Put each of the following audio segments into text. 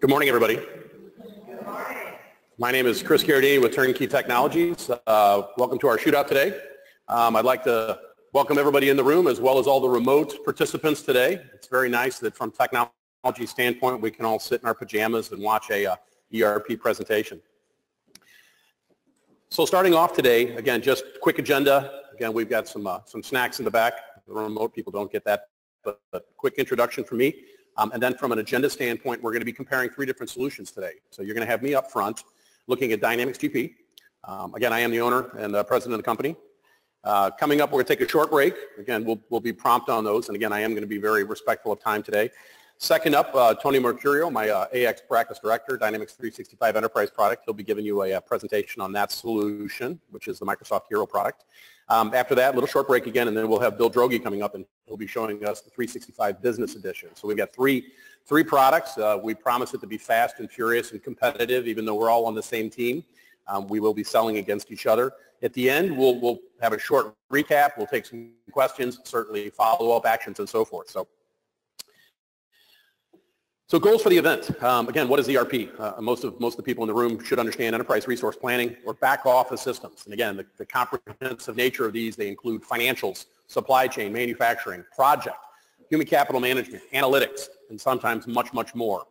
Good morning, everybody. Good morning. My name is Chris Gherardini with Turnkey Technologies. Uh, welcome to our shootout today. Um, I'd like to welcome everybody in the room as well as all the remote participants today. It's very nice that from technology standpoint we can all sit in our pajamas and watch a uh, ERP presentation. So starting off today, again, just quick agenda. Again, we've got some, uh, some snacks in the back. The remote people don't get that, but, but quick introduction from me. Um, and then from an agenda standpoint, we're going to be comparing three different solutions today. So you're going to have me up front looking at Dynamics GP. Um, again, I am the owner and the president of the company. Uh, coming up, we're going to take a short break. Again, we'll, we'll be prompt on those. And again, I am going to be very respectful of time today. Second up, uh, Tony Mercurio, my uh, AX practice director, Dynamics 365 Enterprise product. He'll be giving you a, a, presentation on that solution, which is the Microsoft Hero product. Um, after that, a little short break again, and then we'll have Bill Droege coming up, and he'll be showing us the 365 Business Edition. So we've got three, three products. Uh, we promise it to be fast and furious and competitive, even though we're all on the same team. Um, we will be selling against each other. At the end, we'll, we'll have a short recap. We'll take some questions, certainly follow-up actions, and so forth. So so goals for the event. Um, again, what is ERP? Uh, most, of, most of the people in the room should understand enterprise resource planning or back office systems. And again, the, the comprehensive nature of these, they include financials, supply chain, manufacturing, project, human capital management, analytics, and sometimes much, much more.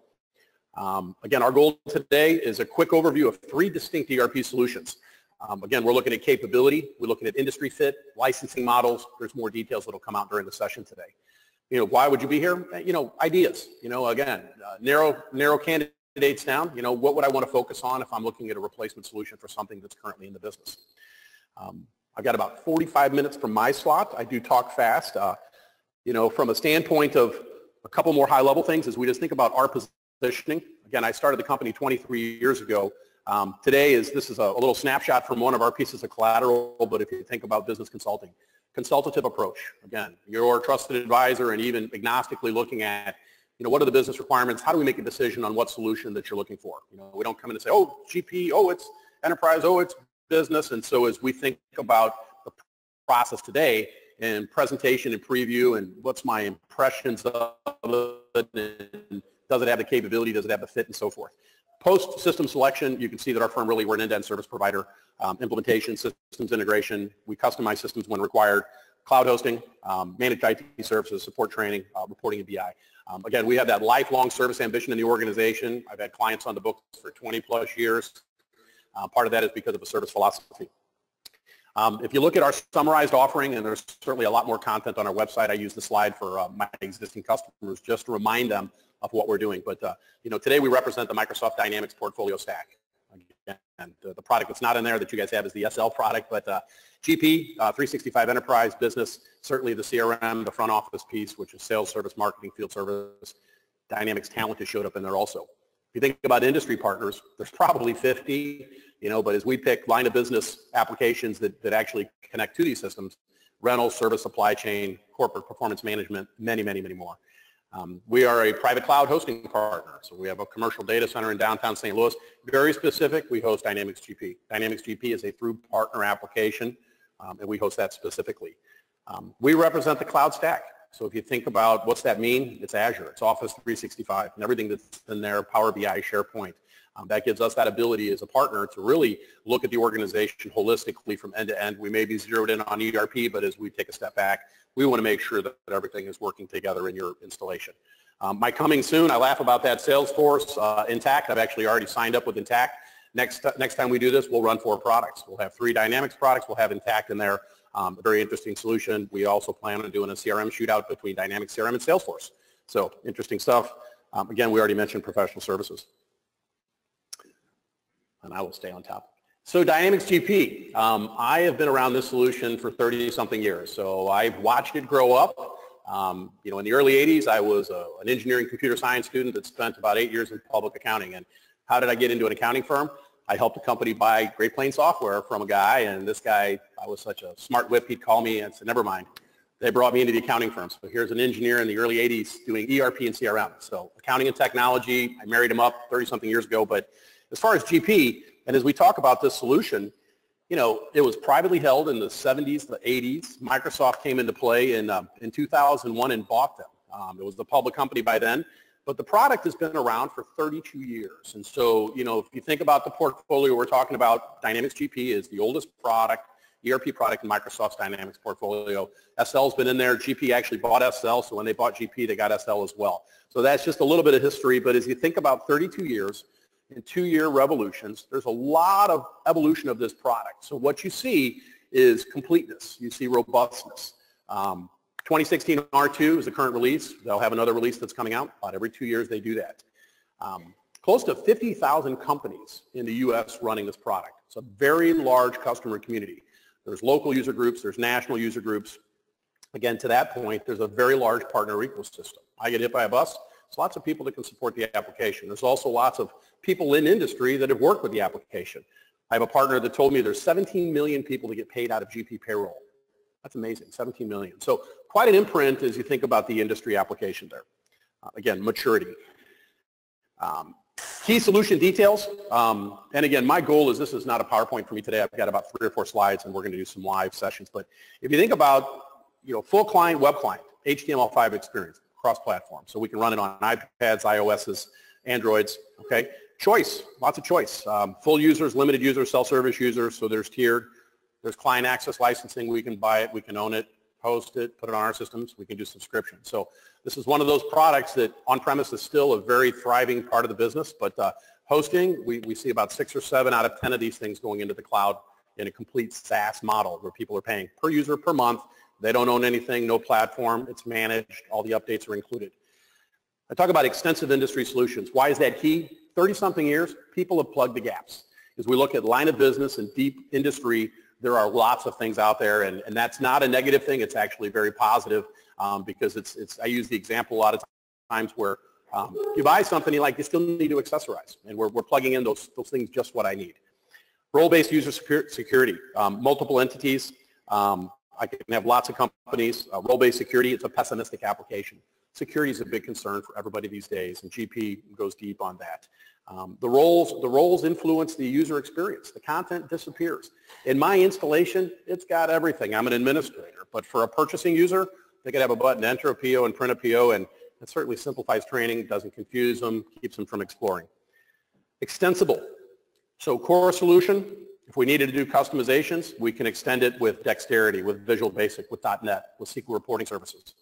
Um, again, our goal today is a quick overview of three distinct ERP solutions. Um, again, we're looking at capability, we're looking at industry fit, licensing models. There's more details that will come out during the session today. You know, why would you be here? You know, ideas. You know, again, uh, narrow narrow candidates down. You know, what would I want to focus on if I'm looking at a replacement solution for something that's currently in the business? Um, I've got about 45 minutes from my slot. I do talk fast. Uh, you know, from a standpoint of a couple more high-level things as we just think about our positioning. Again, I started the company 23 years ago. Um, today is this is a, a little snapshot from one of our pieces of collateral, but if you think about business consulting, consultative approach. Again, your trusted advisor and even agnostically looking at, you know, what are the business requirements? How do we make a decision on what solution that you're looking for? You know, we don't come in and say, oh, GP, oh, it's enterprise, oh, it's business. And so as we think about the process today and presentation and preview and what's my impressions of it and does it have the capability, does it have the fit and so forth. Post system selection, you can see that our firm really, we're an end-to-end service provider. Um, implementation, systems integration, we customize systems when required, cloud hosting, um, managed IT services, support training, uh, reporting and BI. Um, again, we have that lifelong service ambition in the organization. I've had clients on the books for 20 plus years. Uh, part of that is because of a service philosophy. Um, if you look at our summarized offering, and there's certainly a lot more content on our website, I use the slide for uh, my existing customers just to remind them of what we're doing. But uh, you know, today we represent the Microsoft Dynamics portfolio stack. And uh, the product that's not in there that you guys have is the SL product, but uh, GP, uh, 365 Enterprise, Business, certainly the CRM, the front office piece, which is sales, service, marketing, field service. Dynamics Talent has showed up in there also. If you think about industry partners, there's probably 50, you know, but as we pick line of business applications that, that actually connect to these systems, rental, service, supply chain, corporate performance management, many, many, many more. Um, we are a private cloud hosting partner. So we have a commercial data center in downtown St. Louis. Very specific, we host Dynamics GP. Dynamics GP is a through partner application, um, and we host that specifically. Um, we represent the cloud stack. So if you think about what's that mean, it's Azure, it's Office 365, and everything that's in there, Power BI, SharePoint. Um, that gives us that ability as a partner to really look at the organization holistically from end to end. We may be zeroed in on ERP, but as we take a step back, we want to make sure that, that everything is working together in your installation. Um, my coming soon, I laugh about that Salesforce uh, Intacct. I've actually already signed up with Intacct. Next, next time we do this, we'll run four products. We'll have three Dynamics products. We'll have Intacct in there. Um, a very interesting solution. We also plan on doing a CRM shootout between Dynamics CRM and Salesforce. So interesting stuff. Um, again, we already mentioned professional services. And I will stay on top. So Dynamics GP, um, I have been around this solution for 30 something years. So I've watched it grow up. Um, you know, in the early 80s, I was a, an engineering computer science student that spent about eight years in public accounting. And how did I get into an accounting firm? I helped a company buy Great Plains software from a guy, and this guy, I was such a smart whip, he'd call me and said, never mind. They brought me into the accounting firm. So here's an engineer in the early 80s doing ERP and CRM. So accounting and technology, I married him up 30 something years ago. But as far as GP, and as we talk about this solution, you know, it was privately held in the 70s, the 80s. Microsoft came into play in, uh, in 2001 and bought them. Um, it was the public company by then, But the product has been around for 32 years. And so, you know, if you think about the portfolio we're talking about, Dynamics GP is the oldest product, ERP product in Microsoft's Dynamics portfolio. SL's been in there. GP actually bought SL, so when they bought GP, they got SL as well. So that's just a little bit of history, but as you think about 32 years and two-year revolutions, there's a lot of evolution of this product. So what you see is completeness. You see robustness. Um, 2016 R2 is the current release. They'll have another release that's coming out. About every two years they do that. Um, close to 50,000 companies in the U.S. running this product. It's a very large customer community. There's local user groups, there's national user groups. Again, to that point, there's a very large partner ecosystem. I get hit by a bus, there's lots of people that can support the application. There's also lots of people in industry that have worked with the application. I have a partner that told me there's 17 million people that get paid out of GP payroll. That's amazing, 17 million. So quite an imprint as you think about the industry application there. Uh, again, maturity. Um, key solution details. Um, and again, my goal is this is not a PowerPoint for me today. I've got about three or four slides and we're going to do some live sessions. But if you think about, you know, full client, web client, HTML5 experience, cross-platform. So we can run it on iPads, iOSs, Androids, okay? Choice, lots of choice. Um, full users, limited users, self-service users, so there's tiered. There's client access licensing. We can buy it. We can own it, host it, put it on our systems. We can do subscription. So this is one of those products that on-premise is still a very thriving part of the business. But uh, hosting, we, we see about six or seven out of 10 of these things going into the cloud in a complete SaaS model where people are paying per user per month. They don't own anything, no platform. It's managed. All the updates are included. I talk about extensive industry solutions. Why is that key? 30-something years, people have plugged the gaps. As we look at line of business and deep industry there are lots of things out there, and, and that's not a negative thing. It's actually very positive um, because it's, it's, I use the example a lot of times where um, you buy something, you like, you still need to accessorize, and we're, we're plugging in those, those things just what I need. Role-based user security, um, multiple entities. Um, I can have lots of companies. Uh, role-based security, it's a pessimistic application. Security is a big concern for everybody these days, and GP goes deep on that. Um, the roles, the roles influence the user experience. The content disappears. In my installation, it's got everything. I'm an administrator, but for a purchasing user, they could have a button, enter a PO and print a PO, and it certainly simplifies training, doesn't confuse them, keeps them from exploring. Extensible. So core solution, if we needed to do customizations, we can extend it with Dexterity, with Visual Basic, with .NET, with SQL reporting services.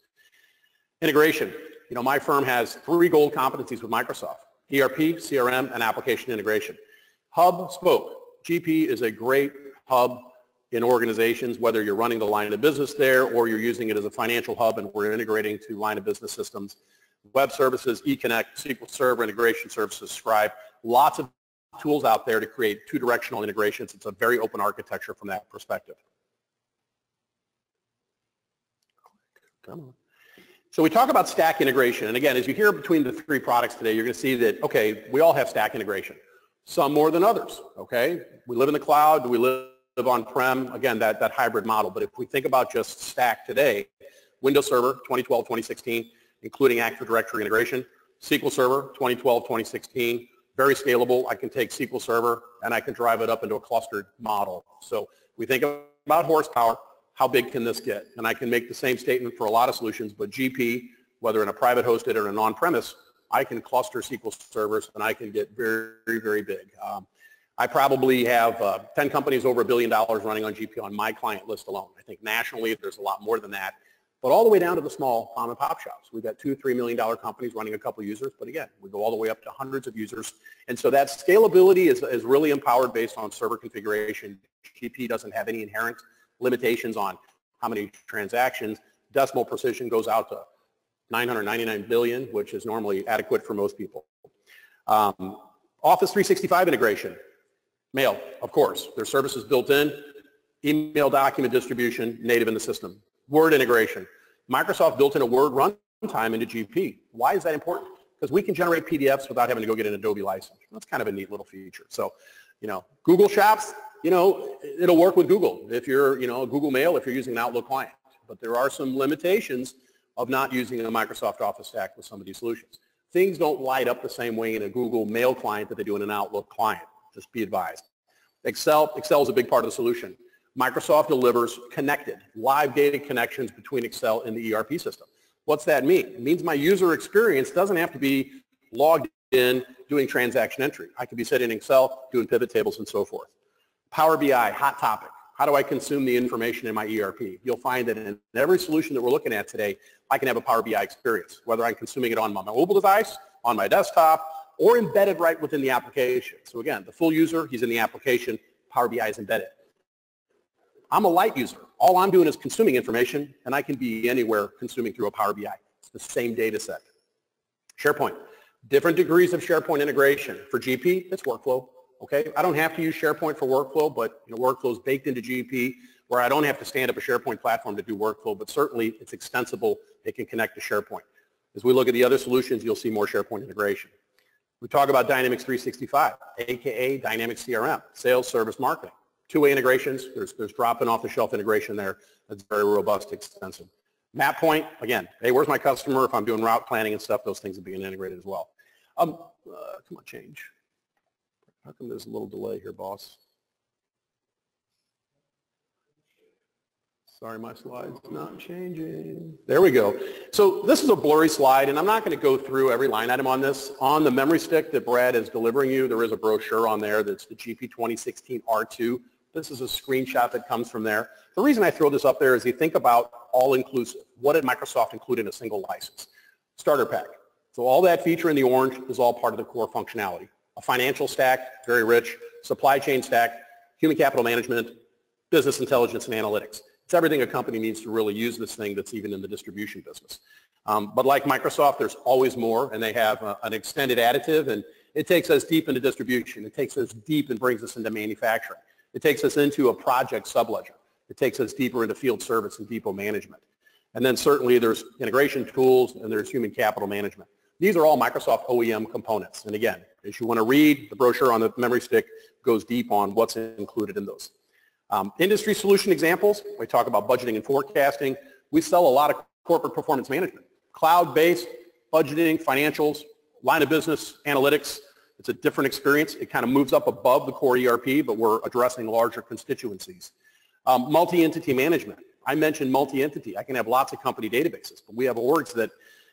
Integration. You know, my firm has three gold competencies with Microsoft. ERP, CRM, and application integration. Hub spoke. GP is a great hub in organizations, whether you're running the line of business there or you're using it as a financial hub and we're integrating to line of business systems. Web services, eConnect, SQL Server integration services, Scribe, lots of tools out there to create two-directional integrations. It's a very open architecture from that perspective. Come on. So we talk about stack integration. And again, as you hear between the three products today, you're going to see that, okay, we all have stack integration. Some more than others, okay? We live in the cloud. Do we live on-prem? Again, that, that hybrid model. But if we think about just stack today, Windows Server 2012, 2016, including Active Directory integration. SQL Server 2012, 2016, very scalable. I can take SQL Server and I can drive it up into a clustered model. So we think about horsepower how big can this get? And I can make the same statement for a lot of solutions, but GP, whether in a private hosted or an on-premise, I can cluster SQL servers and I can get very, very big. Um, I probably have uh, 10 companies over a billion dollars running on GP on my client list alone. I think nationally there's a lot more than that, but all the way down to the small mom and pop shops. We've got two, three million dollar companies running a couple users, but again, we go all the way up to hundreds of users. And so that scalability is, is really empowered based on server configuration. GP doesn't have any inherent limitations on how many transactions. Decimal precision goes out to 999 billion, which is normally adequate for most people. Um, Office 365 integration, mail, of course. There's services built in, email document distribution, native in the system. Word integration. Microsoft built in a Word runtime into GP. Why is that important? Because we can generate PDFs without having to go get an Adobe license. That's kind of a neat little feature. So, you know, Google Shops, you know, it'll work with Google if you're, you know, Google Mail if you're using an Outlook client. But there are some limitations of not using a Microsoft Office stack with some of these solutions. Things don't light up the same way in a Google Mail client that they do in an Outlook client. Just be advised. Excel, Excel is a big part of the solution. Microsoft delivers connected, live data connections between Excel and the ERP system. What's that mean? It means my user experience doesn't have to be logged in doing transaction entry. I could be sitting in Excel doing pivot tables and so forth. Power BI, hot topic. How do I consume the information in my ERP? You'll find that in every solution that we're looking at today, I can have a Power BI experience, whether I'm consuming it on my mobile device, on my desktop, or embedded right within the application. So again, the full user, he's in the application, Power BI is embedded. I'm a light user. All I'm doing is consuming information, and I can be anywhere consuming through a Power BI. It's the same data set. SharePoint. Different degrees of SharePoint integration. For GP, it's workflow. Okay, I don't have to use SharePoint for workflow, but you know, workflow is baked into GP where I don't have to stand up a SharePoint platform to do workflow, but certainly it's extensible. It can connect to SharePoint. As we look at the other solutions, you'll see more SharePoint integration. We talk about Dynamics 365, aka Dynamics CRM, sales, service, marketing. Two-way integrations. There's, there's dropping off the shelf integration there. That's very robust, extensive. MapPoint, again, hey, where's my customer? If I'm doing route planning and stuff, those things are being integrated as well. Um, uh, come on, change. How come there's a little delay here, boss? Sorry, my slide's not changing. There we go. So this is a blurry slide, and I'm not going to go through every line item on this. On the memory stick that Brad is delivering you, there is a brochure on there that's the GP 2016 R2. This is a screenshot that comes from there. The reason I throw this up there is you think about all-inclusive. What did Microsoft include in a single license? Starter pack. So all that feature in the orange is all part of the core functionality. A financial stack, very rich. Supply chain stack, human capital management, business intelligence and analytics. It's everything a company needs to really use this thing that's even in the distribution business. Um, but like Microsoft, there's always more, and they have uh, an extended additive, and it takes us deep into distribution. It takes us deep and brings us into manufacturing. It takes us into a project subledger. It takes us deeper into field service and depot management. And then certainly there's integration tools and there's human capital management. These are all Microsoft OEM components. And again, as you want to read, the brochure on the memory stick goes deep on what's included in those. Um, industry solution examples, we talk about budgeting and forecasting. We sell a lot of corporate performance management, cloud-based budgeting, financials, line of business, analytics. It's a different experience. It kind of moves up above the core ERP, but we're addressing larger constituencies. Um, multi-entity management. I mentioned multi-entity. I can have lots of company databases, but we have orgs that,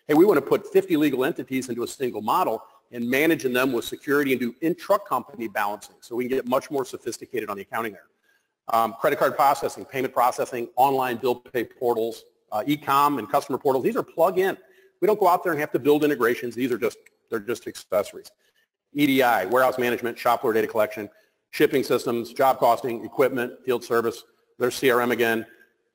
hey, we want to put 50 legal entities into a single model and managing them with security and do intra-company balancing so we can get much more sophisticated on the accounting there. Um, credit card processing, payment processing, online bill pay portals, uh, e-com and customer portals. These are plug-in. We don't go out there and have to build integrations. These are just, they're just accessories. EDI, warehouse management, shop floor data collection, shipping systems, job costing, equipment, field service. There's CRM again,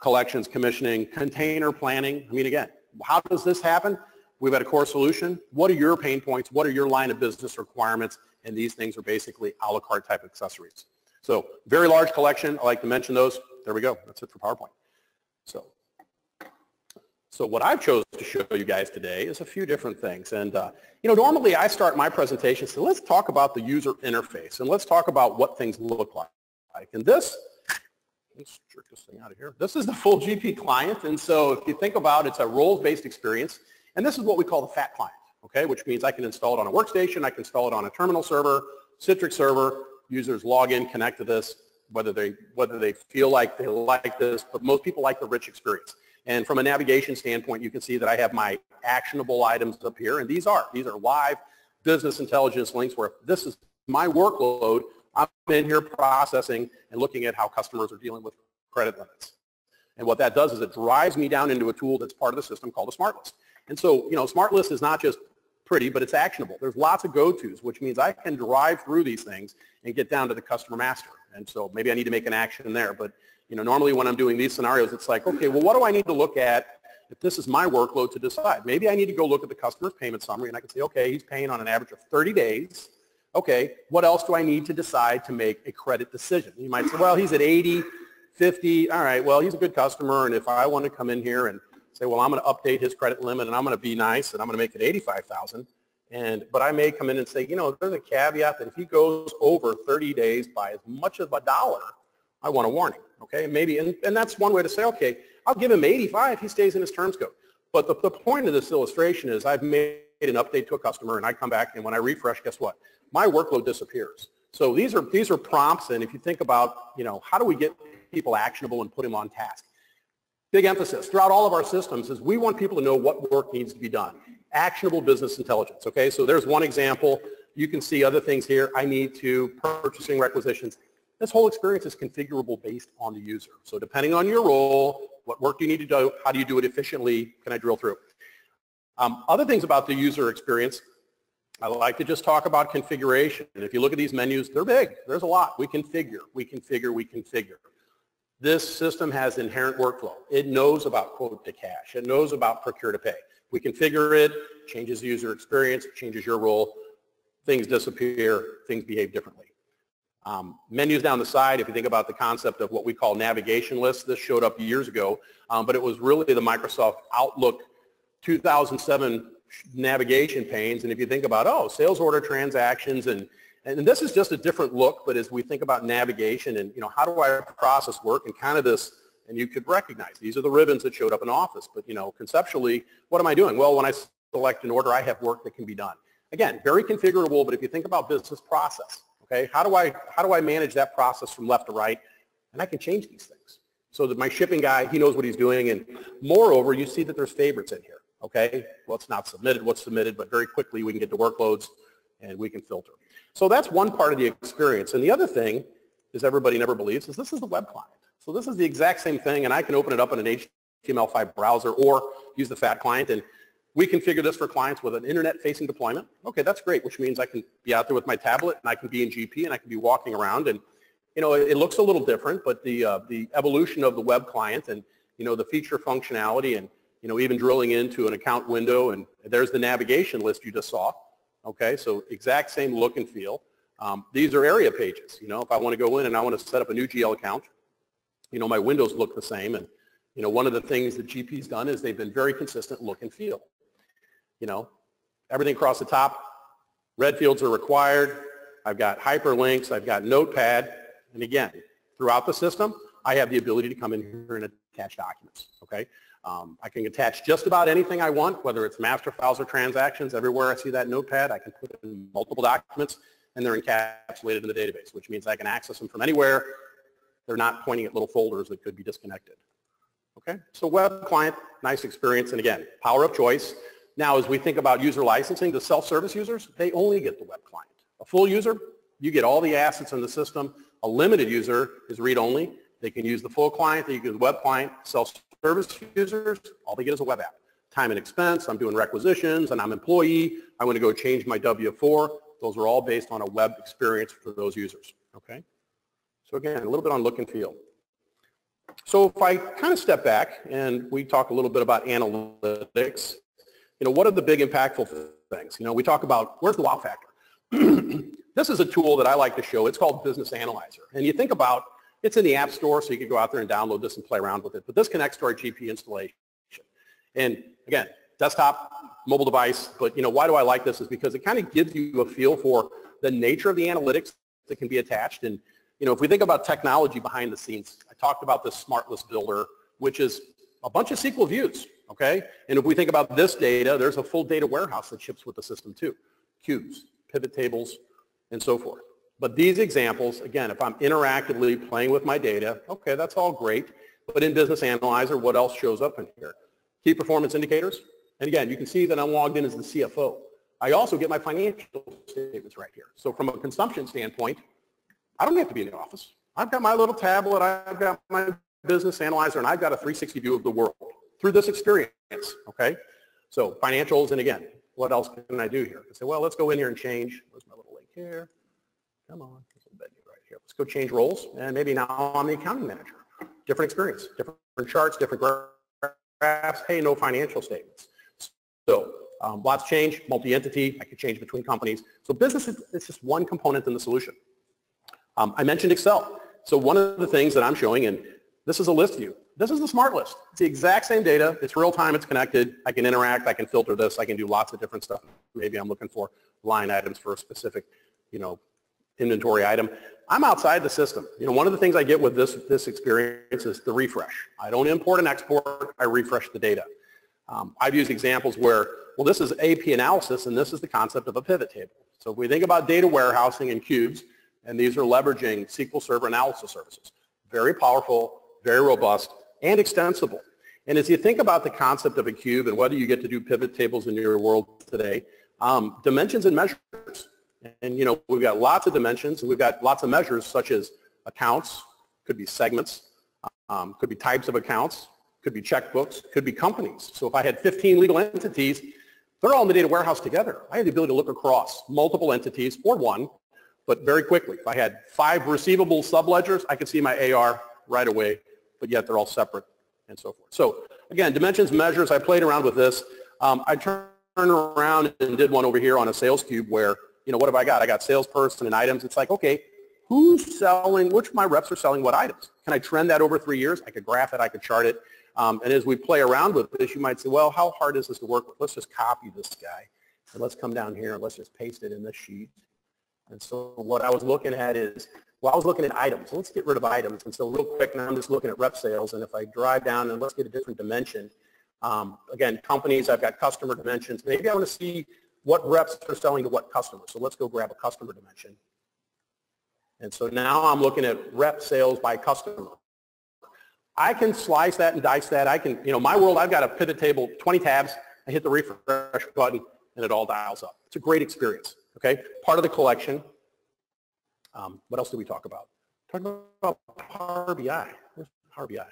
collections, commissioning, container planning. I mean, again, how does this happen? We've got a core solution. What are your pain points? What are your line of business requirements? And these things are basically a la carte type accessories. So very large collection. I like to mention those. There we go. That's it for PowerPoint. So, so what I've chosen to show you guys today is a few different things. And, uh, you know, normally I start my presentation, so let's talk about the user interface and let's talk about what things look like. And this, let's jerk this thing out of here. This is the full GP client. And so if you think about it, it's a roles-based experience. And this is what we call the fat client, okay, which means I can install it on a workstation, I can install it on a terminal server, Citrix server, users log in, connect to this, whether they, whether they feel like they like this, but most people like the rich experience. And from a navigation standpoint, you can see that I have my actionable items up here, and these are, these are live business intelligence links where this is my workload, I'm in here processing and looking at how customers are dealing with credit limits. And what that does is it drives me down into a tool that's part of the system called a smart list. And so, you know, smart list is not just pretty, but it's actionable. There's lots of go-tos, which means I can drive through these things and get down to the customer master. And so maybe I need to make an action there. But you know, normally when I'm doing these scenarios, it's like, okay, well, what do I need to look at if this is my workload to decide? Maybe I need to go look at the customer's payment summary and I can say, okay, he's paying on an average of 30 days. Okay, what else do I need to decide to make a credit decision? You might say, well, he's at 80, 50. All right, well, he's a good customer. And if I want to come in here and say, well, I'm going to update his credit limit and I'm going to be nice and I'm going to make it 85,000. And, but I may come in and say, you know, there's a caveat that if he goes over 30 days by as much as a dollar, I want a warning. Okay, maybe, and, and that's one way to say, okay, I'll give him 85, he stays in his terms scope. But the, the point of this illustration is I've made an update to a customer and I come back and when I refresh, guess what? My workload disappears. So these are, these are prompts and if you think about, you know, how do we get people actionable and put them on task? Big emphasis throughout all of our systems is we want people to know what work needs to be done. Actionable business intelligence, okay? So there's one example. You can see other things here. I need to purchasing requisitions. This whole experience is configurable based on the user. So depending on your role, what work do you need to do, how do you do it efficiently, can I drill through? Um, other things about the user experience, I like to just talk about configuration. And if you look at these menus, they're big. There's a lot. We configure, we configure, we configure. This system has inherent workflow. It knows about quote to cash. It knows about procure to pay. We configure it, changes the user experience, changes your role, things disappear, things behave differently. Um, menus down the side, if you think about the concept of what we call navigation lists, this showed up years ago, um, but it was really the Microsoft Outlook 2007 navigation panes. And if you think about, oh, sales order transactions and and this is just a different look, but as we think about navigation and, you know, how do I process work and kind of this, and you could recognize these are the ribbons that showed up in Office, but, you know, conceptually, what am I doing? Well, when I select an order, I have work that can be done. Again, very configurable, but if you think about business process, okay, how do I, how do I manage that process from left to right? And I can change these things. So that my shipping guy, he knows what he's doing, and moreover, you see that there's favorites in here, okay? Well, it's not submitted, what's submitted, but very quickly we can get to workloads and we can filter. So that's one part of the experience. And the other thing is everybody never believes is this is the web client. So this is the exact same thing and I can open it up in an HTML5 browser or use the FAT client and we configure this for clients with an internet-facing deployment. Okay, that's great, which means I can be out there with my tablet and I can be in GP and I can be walking around and you know, it, looks a little different, but the, uh, the evolution of the web client and you know, the feature functionality and you know, even drilling into an account window and there's the navigation list you just saw. Okay, so exact same look and feel. Um, these are area pages. You know, if I want to go in and I want to set up a new GL account, you know, my windows look the same. And, you know, one of the things that GP's done is they've been very consistent look and feel. You know, everything across the top, red fields are required. I've got hyperlinks. I've got Notepad. And again, throughout the system, I have the ability to come in here and attach documents. Okay. Um, I can attach just about anything I want, whether it's master files or transactions. Everywhere I see that notepad, I can put in multiple documents, and they're encapsulated in the database, which means I can access them from anywhere. They're not pointing at little folders that could be disconnected. Okay, so web client, nice experience, and again, power of choice. Now, as we think about user licensing, the self-service users, they only get the web client. A full user, you get all the assets in the system. A limited user is read-only. They can use the full client, they can use the web client, self service users, all they get is a web app. Time and expense, I'm doing requisitions, and I'm employee, I want to go change my W-4. Those are all based on a web experience for those users, okay? So again, a little bit on look and feel. So if I kind of step back and we talk a little bit about analytics, you know, what are the big impactful things? You know, we talk about where's the wow factor? this is a tool that I like to show. It's called Business Analyzer. And you think about it's in the App Store, so you can go out there and download this and play around with it. But this connects to our GP installation. And again, desktop, mobile device. But you know, why do I like this is because it kind of gives you a feel for the nature of the analytics that can be attached. And you know, if we think about technology behind the scenes, I talked about this smart list builder, which is a bunch of SQL views, okay? And if we think about this data, there's a full data warehouse that ships with the system too. Cubes, pivot tables, and so forth. But these examples, again, if I'm interactively playing with my data, okay, that's all great. But in Business Analyzer, what else shows up in here? Key performance indicators. And again, you can see that I'm logged in as the CFO. I also get my financial statements right here. So from a consumption standpoint, I don't have to be in the office. I've got my little tablet, I've got my business analyzer, and I've got a 360 view of the world through this experience, okay? So financials, and again, what else can I do here? I say, well, let's go in here and change. Where's my little link here? Come on, right here. Let's go change roles, and maybe now I'm the accounting manager. Different experience, different charts, different graphs. Hey, no financial statements. So um, lots change, multi-entity. I could change between companies. So business is, is just one component in the solution. Um, I mentioned Excel. So one of the things that I'm showing, and this is a list view. This is the smart list. It's the exact same data. It's real time. It's connected. I can interact. I can filter this. I can do lots of different stuff. Maybe I'm looking for line items for a specific, you know, inventory item. I'm outside the system. You know, one of the things I get with this, this experience is the refresh. I don't import and export, I refresh the data. Um, I've used examples where, well, this is AP analysis and this is the concept of a pivot table. So if we think about data warehousing in cubes, and these are leveraging SQL Server analysis services. Very powerful, very robust, and extensible. And as you think about the concept of a cube and whether you get to do pivot tables in your world today, um, dimensions and measures. And, you know, we've got lots of dimensions and we've got lots of measures such as accounts, could be segments, um, could be types of accounts, could be checkbooks, could be companies. So if I had 15 legal entities, they're all in the data warehouse together. I have the ability to look across multiple entities or one, but very quickly. If I had five receivable subledgers, I could see my AR right away, but yet they're all separate and so forth. So again, dimensions, measures, I played around with this. Um, I turned around and did one over here on a sales cube where, you know, what have I got? I got salesperson and items. It's like, okay, who's selling, which of my reps are selling what items? Can I trend that over three years? I could graph it, I could chart it. Um, and as we play around with this, you might say, well, how hard is this to work with? Let's just copy this guy. And let's come down here and let's just paste it in this sheet. And so what I was looking at is, well, I was looking at items. Let's get rid of items. And so real quick, now I'm just looking at rep sales. And if I drive down and let's get a different dimension, um, again, companies, I've got customer dimensions. Maybe I want to see what reps are selling to what customers. So let's go grab a customer dimension. And so now I'm looking at rep sales by customer. I can slice that and dice that. I can, you know, my world, I've got a pivot table, 20 tabs. I hit the refresh button and it all dials up. It's a great experience, okay? Part of the collection. Um, what else did we talk about? Talk about Power BI. Where's Power BI?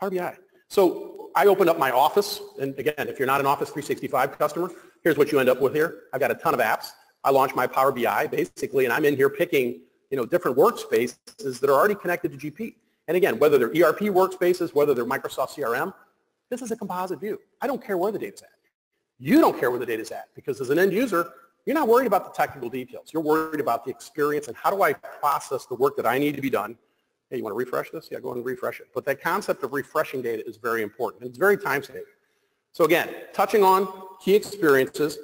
Power BI. So I opened up my Office, and again, if you're not an Office 365 customer, here's what you end up with here. I've got a ton of apps. I launch my Power BI, basically, and I'm in here picking you know, different workspaces that are already connected to GP. And again, whether they're ERP workspaces, whether they're Microsoft CRM, this is a composite view. I don't care where the data's at. You don't care where the data's at because as an end user, you're not worried about the technical details. You're worried about the experience and how do I process the work that I need to be done. Hey, you want to refresh this? Yeah, go ahead and refresh it. But that concept of refreshing data is very important. And It's very time saving. So again, touching on key experiences,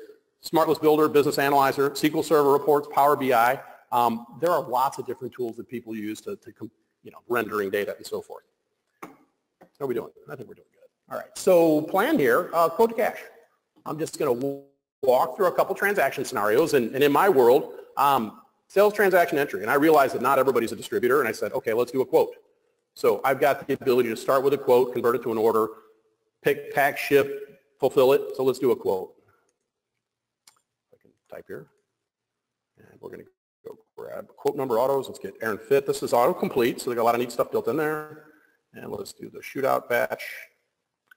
SmartList Builder, Business Analyzer, SQL Server Reports, Power BI, um, there are lots of different tools that people use to, to you know, rendering data and so forth. How are we doing? I think we're doing good. All right, so plan here, uh, quote to cash. I'm just going to walk through a couple transaction scenarios, and, and in my world, um, sales transaction entry, and I realized that not everybody's a distributor, and I said, okay, let's do a quote. So I've got the ability to start with a quote, convert it to an order, pick, pack, ship, fulfill it, so let's do a quote. I can type here, and we're going to go grab quote number autos. Let's get Aaron Fit. This is autocomplete, so they got a lot of neat stuff built in there. And let's do the shootout batch.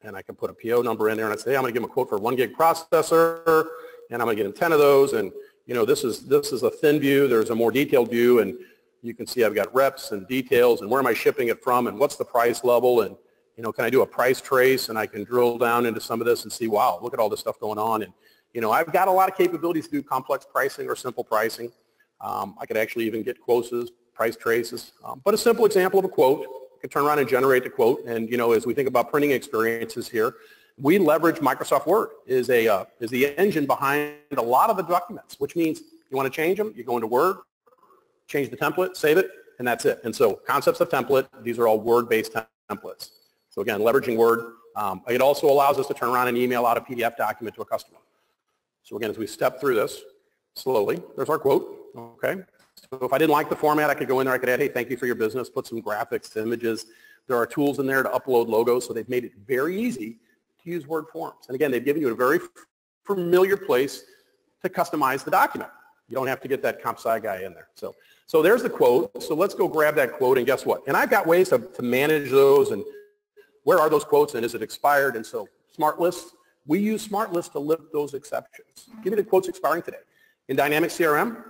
And I can put a PO number in there and I say, hey, I'm going to give him a quote for one gig processor, and I'm going to get him 10 of those. And you know, this is this is a thin view. There's a more detailed view, and you can see I've got reps and details and where am I shipping it from and what's the price level and you know, can I do a price trace and I can drill down into some of this and see, wow, look at all this stuff going on. And you know, I've got a lot of capabilities to do complex pricing or simple pricing. Um, I could actually even get quotes, price traces. Um, but a simple example of a quote, I could turn around and generate the quote. And you know, as we think about printing experiences here, we leverage Microsoft Word is a uh, is the engine behind a lot of the documents, which means you want to change them, you go into Word, change the template, save it, and that's it. And so concepts of template, these are all Word-based templates. So again, leveraging Word. Um, it also allows us to turn around and email out a PDF document to a customer. So again, as we step through this slowly, there's our quote. Okay. So if I didn't like the format, I could go in there, I could add, hey, thank you for your business, put some graphics, images. There are tools in there to upload logos, so they've made it very easy to use Word forms. And again, they've given you a very familiar place to customize the document. You don't have to get that comp sci guy in there. So, so there's the quote. So let's go grab that quote and guess what? And I've got ways to, to manage those and where are those quotes and is it expired? And so smart lists, we use smart lists to lift those exceptions. Give me the quotes expiring today. In Dynamic CRM,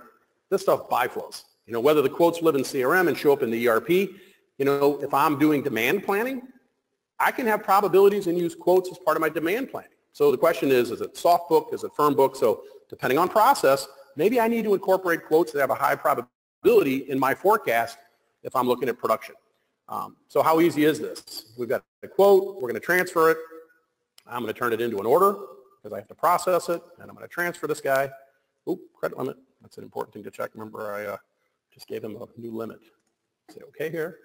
this stuff biflows. You know, whether the quotes live in CRM and show up in the ERP, you know, if I'm doing demand planning, I can have probabilities and use quotes as part of my demand planning. So the question is, is it soft book? Is it firm book? So depending on process, maybe I need to incorporate quotes that have a high probability in my forecast if I'm looking at production. Um, so how easy is this? We've got a quote, we're going to transfer it. I'm going to turn it into an order because I have to process it, and I'm going to transfer this guy. Oop, credit limit. That's an important thing to check. Remember, I uh, just gave him a new limit. Say OK here.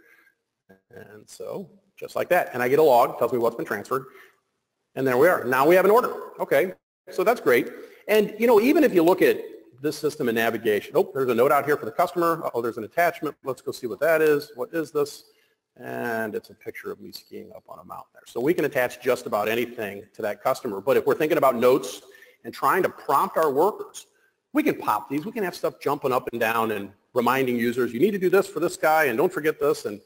And so just like that. And I get a log, tells me what's been transferred. And there we are. Now we have an order. Okay, so that's great. And you know, even if you look at this system in navigation, oh, there's a note out here for the customer. Oh, there's an attachment. Let's go see what that is. What is this? And it's a picture of me skiing up on a mountain there. So we can attach just about anything to that customer. But if we're thinking about notes and trying to prompt our workers, we can pop these. We can have stuff jumping up and down and reminding users, you need to do this for this guy and don't forget this. And,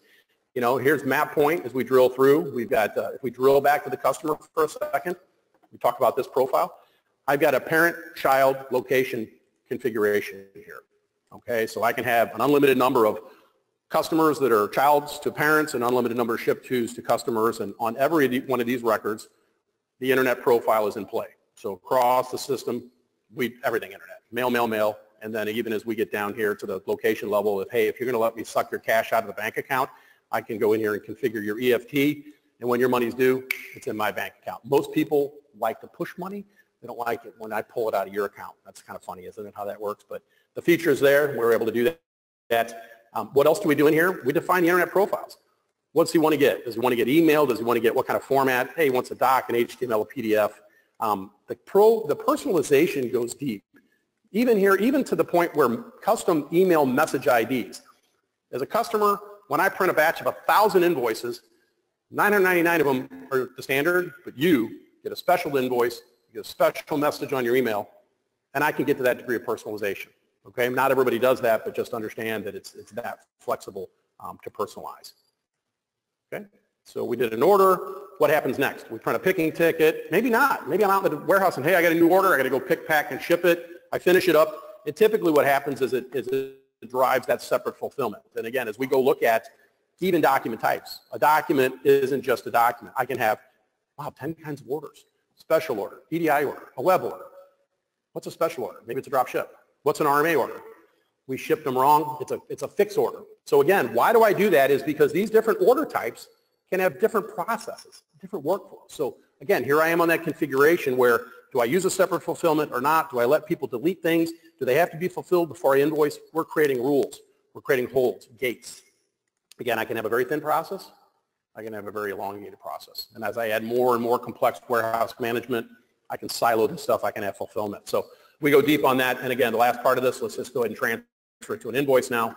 you know, here's MapPoint as we drill through. We've got, uh, if we drill back to the customer for a second, we talk about this profile. I've got a parent-child location configuration here. Okay, so I can have an unlimited number of customers that are childs to parents and unlimited number of ship tos to customers. And on every one of these records, the internet profile is in play. So across the system, we everything internet, mail, mail, mail. And then even as we get down here to the location level of, hey, if you're going to let me suck your cash out of the bank account, I can go in here and configure your EFT. And when your money's due, it's in my bank account. Most people like to push money. They don't like it when I pull it out of your account. That's kind of funny, isn't it, how that works? But the feature is there. We're able to do that. Um, what else do we do in here? We define the internet profiles. What's he want to get? Does he want to get email? Does he want to get what kind of format? Hey, he wants a doc, an HTML, a PDF. Um, the, pro, the personalization goes deep. Even here, even to the point where custom email message IDs. As a customer, when I print a batch of 1,000 invoices, 999 of them are the standard, but you get a special invoice, you get a special message on your email, and I can get to that degree of personalization. Okay, not everybody does that, but just understand that it's, it's that flexible um, to personalize. Okay, so we did an order. What happens next? We print a picking ticket. Maybe not. Maybe I'm out in the warehouse and, hey, I got a new order. I got to go pick, pack, and ship it. I finish it up. And typically what happens is it, is it drives that separate fulfillment. And again, as we go look at even document types, a document isn't just a document. I can have, wow, 10 kinds of orders. Special order, EDI order, a web order. What's a special order? Maybe it's a drop ship. What's an RMA order? We shipped them wrong. It's a, it's a fix order. So again, why do I do that is because these different order types can have different processes, different workflows. So again, here I am on that configuration where do I use a separate fulfillment or not? Do I let people delete things? Do they have to be fulfilled before I invoice? We're creating rules. We're creating holds, gates. Again, I can have a very thin process. I can have a very elongated process. And as I add more and more complex warehouse management, I can silo this stuff. I can have fulfillment. So we go deep on that. And again, the last part of this, let's just go ahead and transfer it to an invoice now.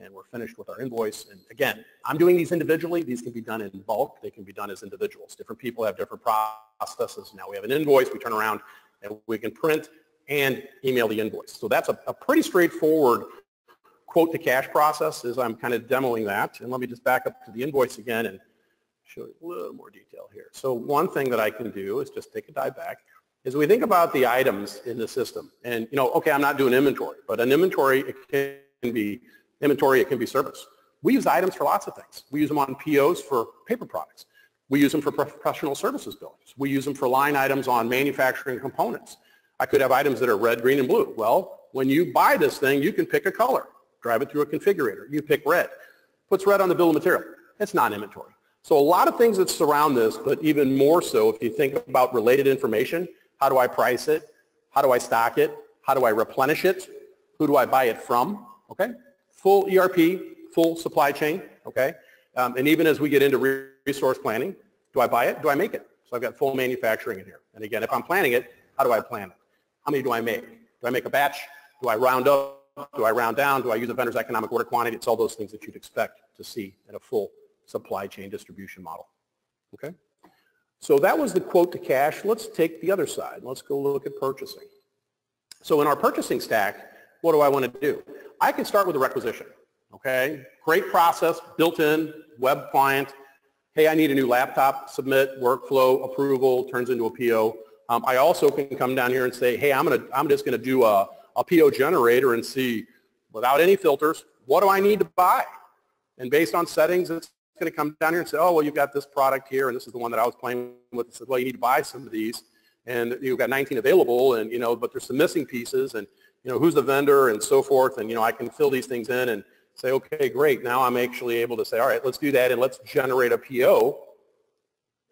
And we're finished with our invoice. And again, I'm doing these individually. These can be done in bulk. They can be done as individuals. Different people have different processes. Now we have an invoice. We turn around and we can print and email the invoice. So that's a, a pretty straightforward quote to cash process as I'm kind of demoing that. And let me just back up to the invoice again and show you a little more detail here. So one thing that I can do is just take a dive back is we think about the items in the system. And, you know, okay, I'm not doing inventory, but an inventory, it can be inventory, it can be service. We use items for lots of things. We use them on POs for paper products. We use them for professional services billings. We use them for line items on manufacturing components. I could have items that are red, green, and blue. Well, when you buy this thing, you can pick a color, drive it through a configurator. You pick red. Puts red on the bill of material. It's not inventory. So a lot of things that surround this, but even more so if you think about related information, how do I price it? How do I stock it? How do I replenish it? Who do I buy it from? Okay? Full ERP, full supply chain, okay? Um, and even as we get into re resource planning, do I buy it? Do I make it? So I've got full manufacturing in here. And again, if I'm planning it, how do I plan it? How many do I make? Do I make a batch? Do I round up? Do I round down? Do I use a vendor's economic order quantity? It's all those things that you'd expect to see in a full supply chain distribution model. Okay? So that was the quote to cash. Let's take the other side. Let's go look at purchasing. So in our purchasing stack, what do I want to do? I can start with a requisition. Okay, great process, built in, web client. Hey, I need a new laptop, submit, workflow, approval, turns into a PO. Um, I also can come down here and say, hey, I'm, gonna, I'm just going to do a, a PO generator and see, without any filters, what do I need to buy? And based on settings, it's going to come down here and say, oh, well, you've got this product here, and this is the one that I was playing with. It said, well, you need to buy some of these, and you've got 19 available, and, you know, but there's some missing pieces, and, you know, who's the vendor, and so forth, and, you know, I can fill these things in and say, okay, great. Now I'm actually able to say, all right, let's do that, and let's generate a PO.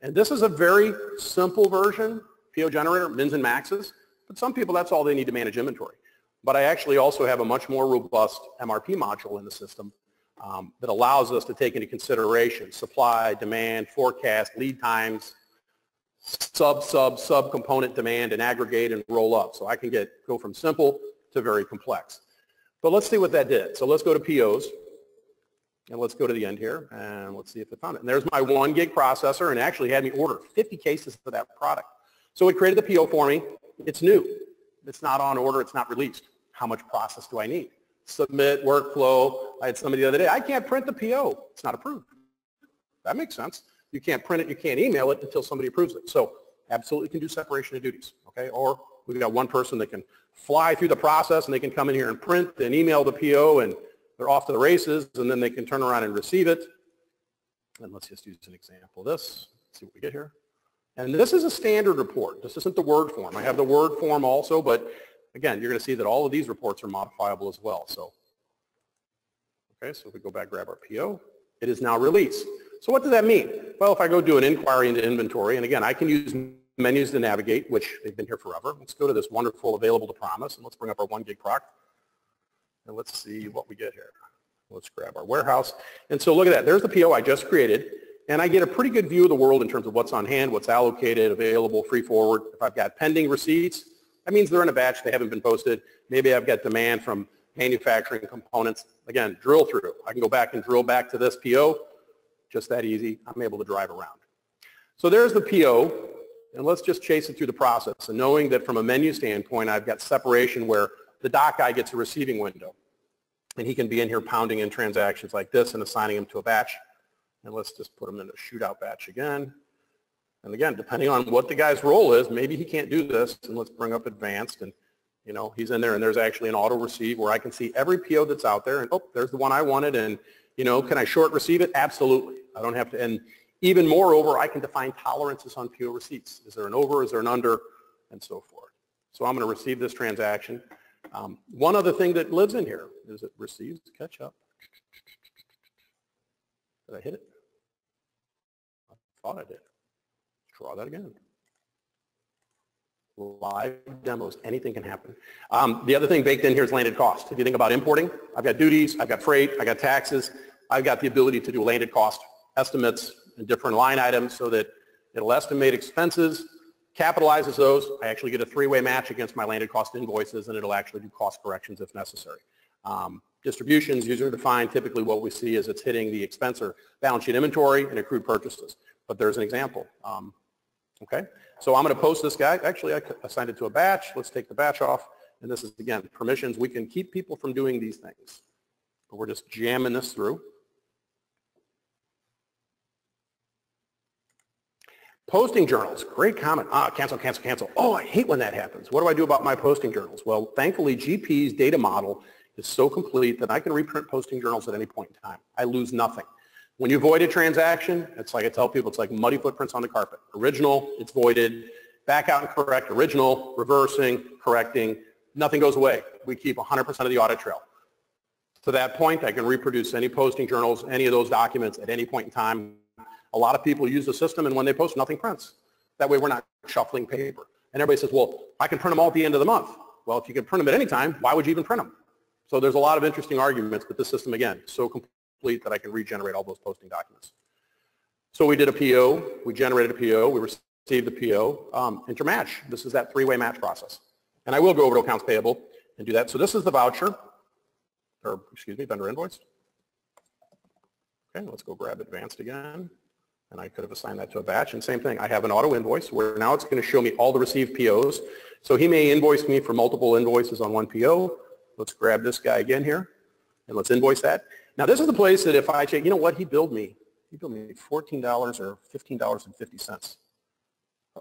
And this is a very simple version, PO generator, mins and maxes, but some people, that's all they need to manage inventory. But I actually also have a much more robust MRP module in the system um, that allows us to take into consideration supply, demand, forecast, lead times, sub, sub, sub component demand and aggregate and roll up. So I can get go from simple to very complex. But let's see what that did. So let's go to POs. And let's go to the end here and let's see if it found it. And there's my one gig processor and actually had me order 50 cases of that product. So it created the PO for me. It's new. It's not on order. It's not released. How much process do I need? Submit, workflow. I had somebody the other day, I can't print the PO. It's not approved. That makes sense. You can't print it, you can't email it until somebody approves it. So absolutely can do separation of duties, okay? Or we've got one person that can fly through the process and they can come in here and print and email the PO and they're off to the races and then they can turn around and receive it. And let's just use an example of this. See what we get here. And this is a standard report. This isn't the Word form. I have the Word form also, but again, you're going to see that all of these reports are modifiable as well. So, okay, so if we go back, grab our PO, it is now released. So what does that mean? Well, if I go do an inquiry into inventory, and again, I can use menus to navigate, which they've been here forever. Let's go to this wonderful available to promise, and let's bring up our one gig proc. And let's see what we get here. Let's grab our warehouse. And so look at that. There's the PO I just created. And I get a pretty good view of the world in terms of what's on hand, what's allocated, available, free forward. If I've got pending receipts, that means they're in a batch. They haven't been posted. Maybe I've got demand from manufacturing components. Again, drill through. I can go back and drill back to this PO. Just that easy. I'm able to drive around. So there's the PO. And let's just chase it through the process. And knowing that from a menu standpoint, I've got separation where the dock guy gets a receiving window. And he can be in here pounding in transactions like this and assigning them to a batch. And let's just put them in a shootout batch again. And again, depending on what the guy's role is, maybe he can't do this. And let's bring up advanced. And, you know, he's in there and there's actually an auto receive where I can see every PO that's out there. And, oh, there's the one I wanted. And, you know, can I short receive it? Absolutely. I don't have to. And even moreover, I can define tolerances on PO receipts. Is there an over? Is there an under? And so forth. So I'm going to receive this transaction. Um, one other thing that lives in here is it receives catch up. Did I hit it? I thought I did. Try that again. Live demos, anything can happen. Um, the other thing baked in here is landed cost. If you think about importing, I've got duties, I've got freight, I've got taxes, I've got the ability to do landed cost estimates and different line items so that it'll estimate expenses, capitalizes those. I actually get a three-way match against my landed cost invoices, and it'll actually do cost corrections if necessary. Um, distributions, user defined, typically what we see is it's hitting the expense or balance sheet inventory and accrued purchases. But there's an example. Um, okay, so I'm going to post this guy. Actually, I assigned it to a batch. Let's take the batch off. And this is, again, permissions. We can keep people from doing these things. But we're just jamming this through. Posting journals, great comment. Ah, cancel, cancel, cancel. Oh, I hate when that happens. What do I do about my posting journals? Well, thankfully, GP's data model is so complete that I can reprint posting journals at any point in time. I lose nothing. When you void a transaction, it's like I tell people, it's like muddy footprints on the carpet. Original, it's voided. Back out and correct. Original, reversing, correcting. Nothing goes away. We keep 100% of the audit trail. To that point, I can reproduce any posting journals, any of those documents at any point in time a lot of people use the system and when they post, nothing prints. That way we're not shuffling paper. And everybody says, well, I can print them all at the end of the month. Well, if you can print them at any time, why would you even print them? So there's a lot of interesting arguments, but this system, again, so complete that I can regenerate all those posting documents. So we did a PO, we generated a PO, we received the PO, um, intermatch. This is that three-way match process. And I will go over to accounts payable and do that. So this is the voucher, or excuse me, vendor invoice. Okay, let's go grab advanced again. And I could have assigned that to a batch. And same thing, I have an auto invoice where now it's going to show me all the received POs. So he may invoice me for multiple invoices on one PO. Let's grab this guy again here and let's invoice that. Now this is the place that if I check, you know what, he billed me. He billed me $14 or $15.50.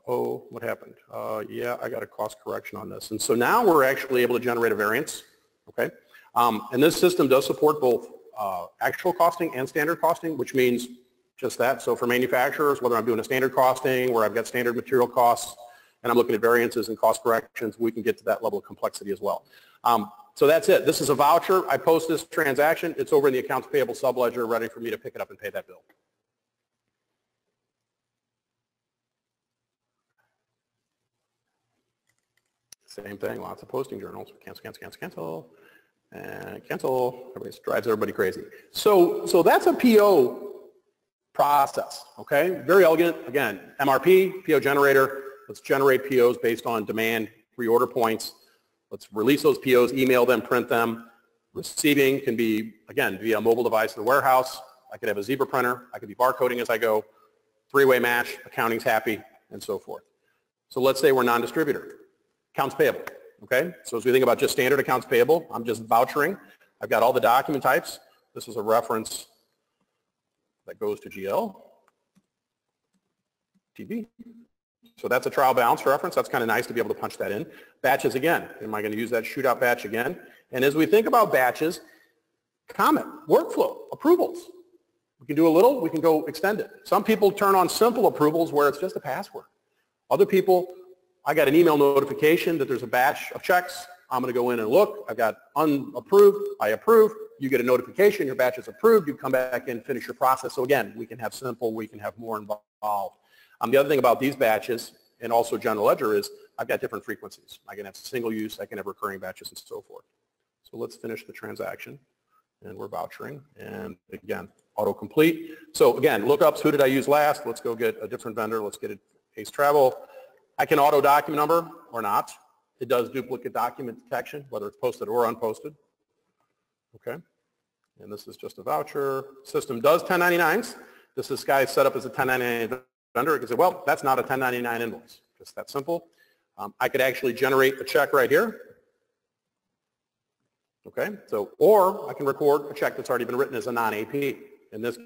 Oh, what happened? Uh, yeah, I got a cost correction on this. And so now we're actually able to generate a variance. Okay. Um, and this system does support both uh, actual costing and standard costing, which means just that. So for manufacturers, whether I'm doing a standard costing where I've got standard material costs and I'm looking at variances and cost corrections, we can get to that level of complexity as well. Um, so that's it. This is a voucher. I post this transaction. It's over in the accounts payable subledger ready for me to pick it up and pay that bill. Same thing, lots of posting journals. Cancel, cancel, cancel, cancel, and cancel. Everybody drives everybody crazy. So, so that's a PO process, okay? Very elegant. Again, MRP, PO generator. Let's generate POs based on demand, reorder points. Let's release those POs, email them, print them, Receiving can be, again, via a mobile device in the warehouse. I could have a Zebra printer. I could be barcoding as I go. Three-way match, accounting's happy, and so forth. So let's say we're non-distributor. Accounts payable, okay? So as we think about just standard accounts payable, I'm just vouchering. I've got all the document types. This is a reference that goes to GL. TB. So that's a trial balance reference. That's kind of nice to be able to punch that in. Batches again. Am I going to use that shootout batch again? And as we think about batches, comment, workflow, approvals. We can do a little, we can go extend it. Some people turn on simple approvals where it's just a password. Other people, I got an email notification that there's a batch of checks. I'm going to go in and look. I've got unapproved. I approve. You get a notification. Your batch is approved. You come back and finish your process. So again, we can have simple. We can have more involved. Um, the other thing about these batches and also general ledger is I've got different frequencies. I can have single use. I can have recurring batches and so forth. So let's finish the transaction. And we're vouchering. And again, autocomplete. So again, lookups, who did I use last? Let's go get a different vendor. Let's get Ace Travel. I can auto document number or not. It does duplicate document detection, whether it's posted or unposted. Okay. And this is just a voucher. System does 1099s. This is guy set up as a 1099 vendor. It can say, well, that's not a 1099 invoice. Just that simple. Um, I could actually generate a check right here. Okay, so, or I can record a check that's already been written as a non-AP. In this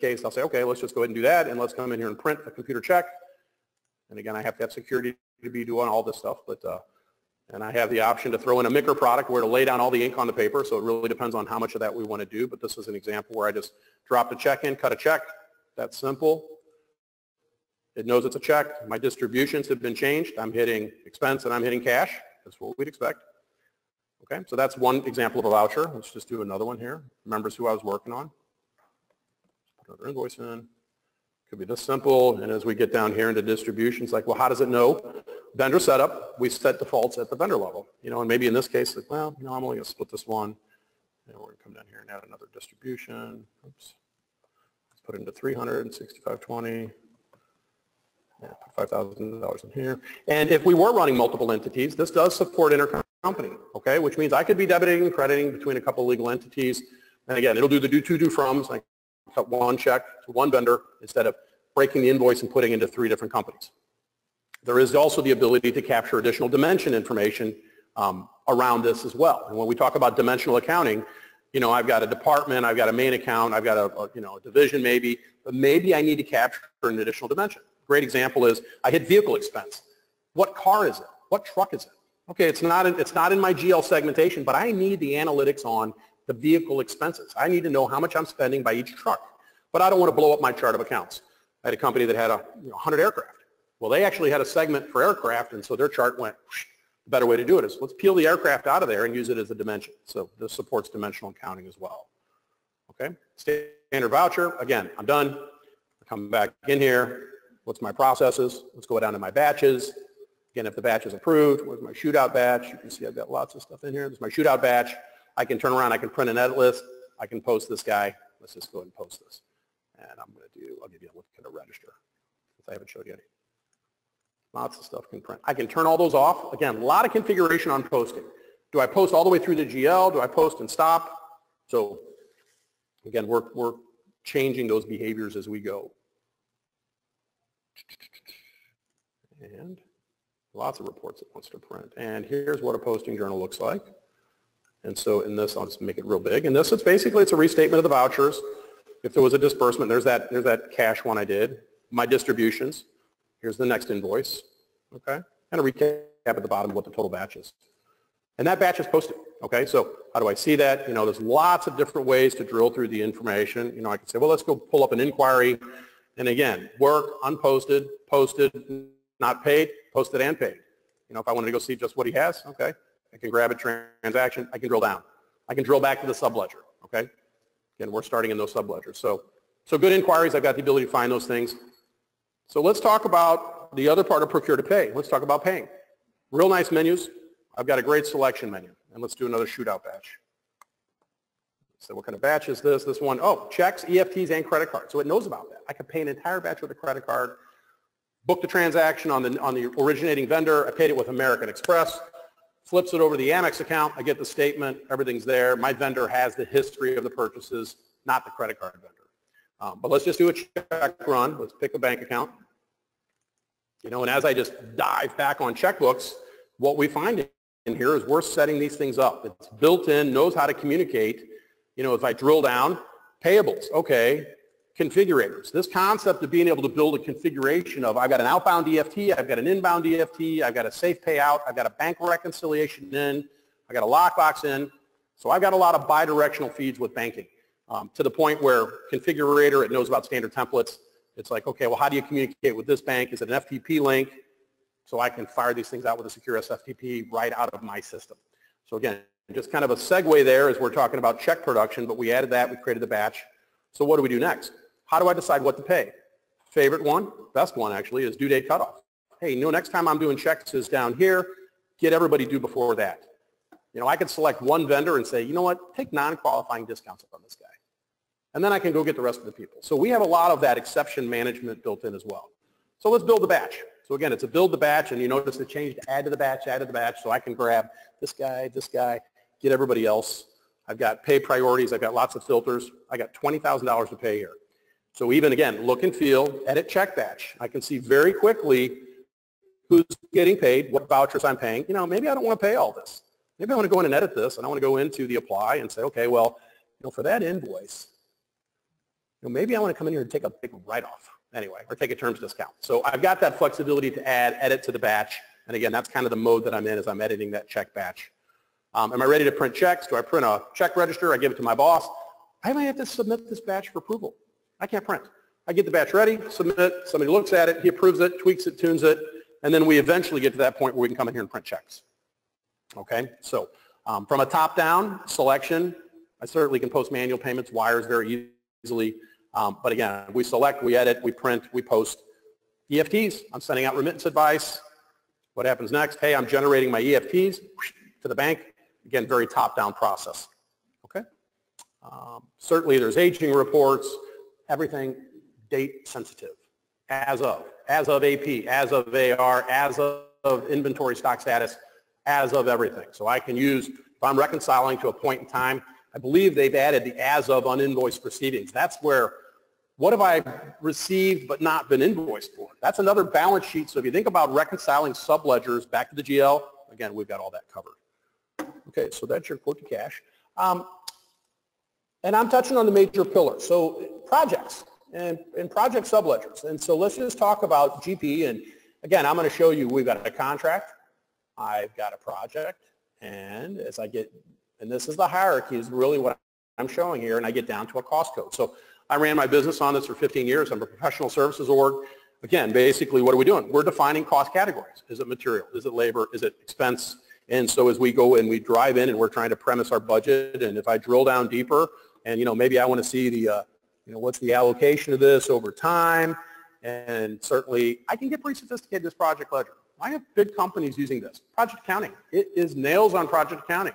case, I'll say, okay, let's just go ahead and do that, and let's come in here and print a computer check. And again, I have to have security to be doing all this stuff, but, uh, and I have the option to throw in a MICR product where to lay down all the ink on the paper, so it really depends on how much of that we want to do, but this is an example where I just dropped a check in, cut a check. That's simple. It knows it's a check. My distributions have been changed. I'm hitting expense and I'm hitting cash. That's what we'd expect. Okay, so that's one example of a voucher. Let's just do another one here. Remembers who I was working on. Put another invoice in. Could be this simple. And as we get down here into distributions, like, well, how does it know? Vendor setup, we set defaults at the vendor level. You know, and maybe in this case, like, well, no, I'm only going to split this one. And we're going to come down here and add another distribution. Oops. Let's put it into 36520. Yeah, $5,000 in here. And if we were running multiple entities, this does support intercompany, okay, which means I could be debiting and crediting between a couple legal entities. And again, it'll do the due to due froms, like cut one check to one vendor instead of breaking the invoice and putting into three different companies. There is also the ability to capture additional dimension information um, around this as well. And when we talk about dimensional accounting, you know, I've got a department, I've got a main account, I've got a, a you know, a division maybe, but maybe I need to capture an additional dimension great example is I hit vehicle expense. What car is it? What truck is it? Okay, it's not, in, it's not in my GL segmentation, but I need the analytics on the vehicle expenses. I need to know how much I'm spending by each truck. But I don't want to blow up my chart of accounts. I had a company that had a, you know, 100 aircraft. Well, they actually had a segment for aircraft, and so their chart went, whoosh. the better way to do it is let's peel the aircraft out of there and use it as a dimension. So this supports dimensional accounting as well. Okay, standard voucher, again, I'm done. I come back in here, What's my processes? Let's go down to my batches. Again, if the batch is approved, where's my shootout batch? You can see I've got lots of stuff in here. There's my shootout batch. I can turn around, I can print an edit list. I can post this guy. Let's just go ahead and post this. And I'm going to do, I'll give you a look at a register since I haven't showed you any. Lots of stuff can print. I can turn all those off. Again, a lot of configuration on posting. Do I post all the way through the GL? Do I post and stop? So again, we're, we're changing those behaviors as we go. And lots of reports it wants to print. And here's what a posting journal looks like. And so in this, I'll just make it real big. In this, it's basically, it's a restatement of the vouchers. If there was a disbursement, there's that, there's that cash one I did. My distributions. Here's the next invoice. Okay. And a recap at the bottom of what the total batch is. And that batch is posted. Okay. So how do I see that? You know, there's lots of different ways to drill through the information. You know, I can say, well, let's go pull up an inquiry and again, work, unposted, posted, not paid, posted and paid. You know, if I wanted to go see just what he has, okay, I can grab a transaction, I can drill down. I can drill back to the subledger, okay? Again, we're starting in those subledgers. So, so good inquiries, I've got the ability to find those things. So let's talk about the other part of procure to pay. Let's talk about paying. Real nice menus. I've got a great selection menu. And let's do another shootout batch. So what kind of batch is this? This one, oh, checks, EFTs, and credit cards. So it knows about that. I could pay an entire batch with a credit card, book the transaction on the, on the originating vendor. I paid it with American Express. flips it over to the Amex account, I get the statement, everything's there. My vendor has the history of the purchases, not the credit card vendor. Um, but let's just do a check run. Let's pick a bank account. You know, and as I just dive back on checkbooks, what we find in here is we're setting these things up. It's built in, knows how to communicate. You know, if I drill down, payables, okay, configurators. This concept of being able to build a configuration of I've got an outbound EFT, I've got an inbound EFT, I've got a safe payout, I've got a bank reconciliation in, I've got a lockbox in. So I've got a lot of bidirectional feeds with banking um, to the point where configurator, it knows about standard templates. It's like, okay, well, how do you communicate with this bank? Is it an FTP link? So I can fire these things out with a secure SFTP right out of my system. So again, just kind of a segue there as we're talking about check production, but we added that, we created the batch. So what do we do next? How do I decide what to pay? Favorite one, best one actually, is due date cutoff. Hey, you know, next time I'm doing checks is down here, get everybody due before that. You know, I could select one vendor and say, you know what, take non-qualifying discounts on this guy. And then I can go get the rest of the people. So we have a lot of that exception management built in as well. So let's build the batch. So again, it's a build the batch, and you notice the change to add to the batch, add to the batch, so I can grab this guy, this guy, get everybody else. I've got pay priorities. I've got lots of filters. I got $20,000 to pay here. So even again, look and feel, edit check batch. I can see very quickly who's getting paid, what vouchers I'm paying. You know, maybe I don't want to pay all this. Maybe I want to go in and edit this and I want to go into the apply and say, okay, well, you know, for that invoice, you know, maybe I want to come in here and take a big write-off anyway, or take a terms discount. So I've got that flexibility to add edit to the batch. And again, that's kind of the mode that I'm in as I'm editing that check batch. Um, am I ready to print checks? Do I print a check register? I give it to my boss. I might have to submit this batch for approval. I can't print. I get the batch ready, submit, it, somebody looks at it, he approves it, tweaks it, tunes it, and then we eventually get to that point where we can come in here and print checks. Okay, so um, from a top-down selection, I certainly can post manual payments, wires very easily. Um, but again, we select, we edit, we print, we post EFTs. I'm sending out remittance advice. What happens next? Hey, I'm generating my EFTs to the bank. Again, very top-down process. Okay. Um, certainly, there's aging reports everything date sensitive, as of, as of AP, as of AR, as of inventory stock status, as of everything. So I can use, if I'm reconciling to a point in time, I believe they've added the as of uninvoiced proceedings. That's where, what have I received but not been invoiced for? That's another balance sheet. So if you think about reconciling subledgers back to the GL, again, we've got all that covered. Okay, so that's your quote to cash. Um, and I'm touching on the major pillars. So projects and, and project subledgers. And so let's just talk about GP. And again, I'm going to show you we've got a contract. I've got a project. And as I get, and this is the hierarchy is really what I'm showing here. And I get down to a cost code. So I ran my business on this for 15 years. I'm a professional services org. Again, basically, what are we doing? We're defining cost categories. Is it material? Is it labor? Is it expense? And so as we go and we drive in and we're trying to premise our budget, and if I drill down deeper, and you know maybe I want to see the uh, you know, what's the allocation of this over time? And certainly, I can get pretty sophisticated this project ledger. I have big companies using this. Project accounting. It is nails on project accounting.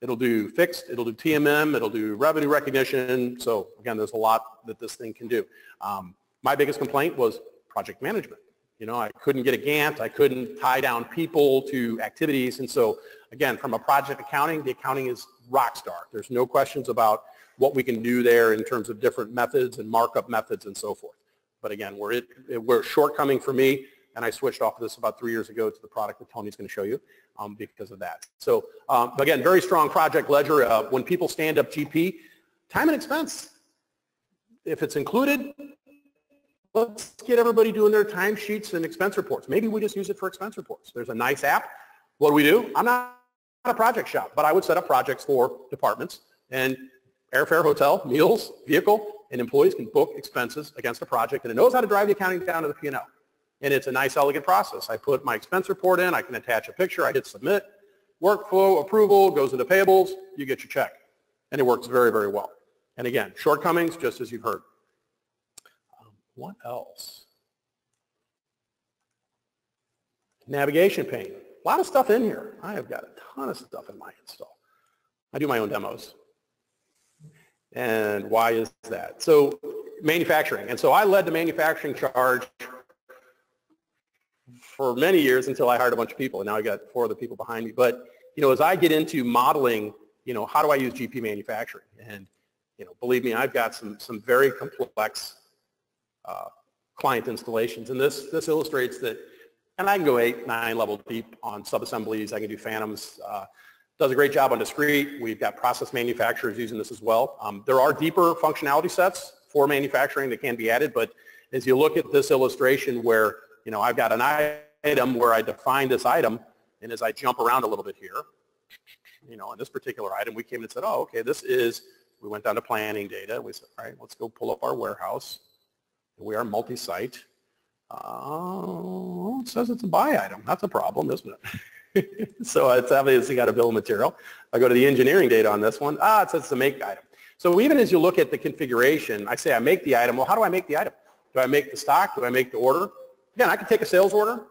It'll do fixed, it'll do T&M, it'll do revenue recognition. So again, there's a lot that this thing can do. Um, my biggest complaint was project management. You know, I couldn't get a Gantt, I couldn't tie down people to activities. And so again, from a project accounting, the accounting is rock star. There's no questions about what we can do there in terms of different methods and markup methods and so forth. But again, we're, it, we're shortcoming for me, and I switched off of this about three years ago to the product that Tony's going to show you um, because of that. So um, again, very strong project ledger. Uh, when people stand up GP, time and expense, if it's included, let's get everybody doing their timesheets and expense reports. Maybe we just use it for expense reports. There's a nice app. What do we do? I'm not a project shop, but I would set up projects for departments and airfare, hotel, meals, vehicle, and employees can book expenses against a project, and it knows how to drive the accounting down to the P&L. And it's a nice, elegant process. I put my expense report in, I can attach a picture, I hit submit, workflow approval, goes into payables, you get your check. And it works very, very well. And again, shortcomings, just as you've heard. What else? Navigation pane. A lot of stuff in here. I have got a ton of stuff in my install. I do my own demos. And why is that? So manufacturing. And so I led the manufacturing charge for many years until I hired a bunch of people. And now I got four other people behind me. But you know, as I get into modeling, you know, how do I use GP manufacturing? And, you know, believe me, I've got some, some very complex uh, client installations. And this, this illustrates that, and I can go eight, nine level deep on subassemblies. I can do phantoms. Uh, does a great job on discrete. We've got process manufacturers using this as well. Um, there are deeper functionality sets for manufacturing that can be added, but as you look at this illustration where, you know, I've got an item where I define this item, and as I jump around a little bit here, you know, on this particular item, we came and said, oh, okay, this is, we went down to planning data. We said, all right, let's go pull up our warehouse. We are multi-site. Uh, it says it's a buy item. That's a problem, isn't it? so it's obviously got a bill of material. I go to the engineering data on this one. Ah, it says it's a make item. So even as you look at the configuration, I say I make the item. Well, how do I make the item? Do I make the stock? Do I make the order? Again, I can take a sales order,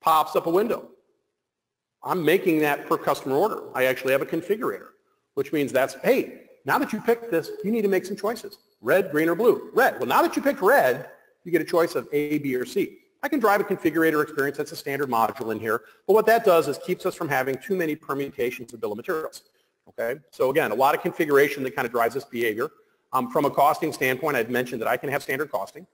pops up a window. I'm making that per customer order. I actually have a configurator, which means that's, hey, now that you picked this, you need to make some choices. Red, green, or blue. Red. Well, now that you picked red, you get a choice of A, B, or C. I can drive a configurator experience. That's a standard module in here. But what that does is keeps us from having too many permutations of bill of materials. Okay? So again, a lot of configuration that kind of drives this behavior. Um, from a costing standpoint, I'd mentioned that I can have standard costing.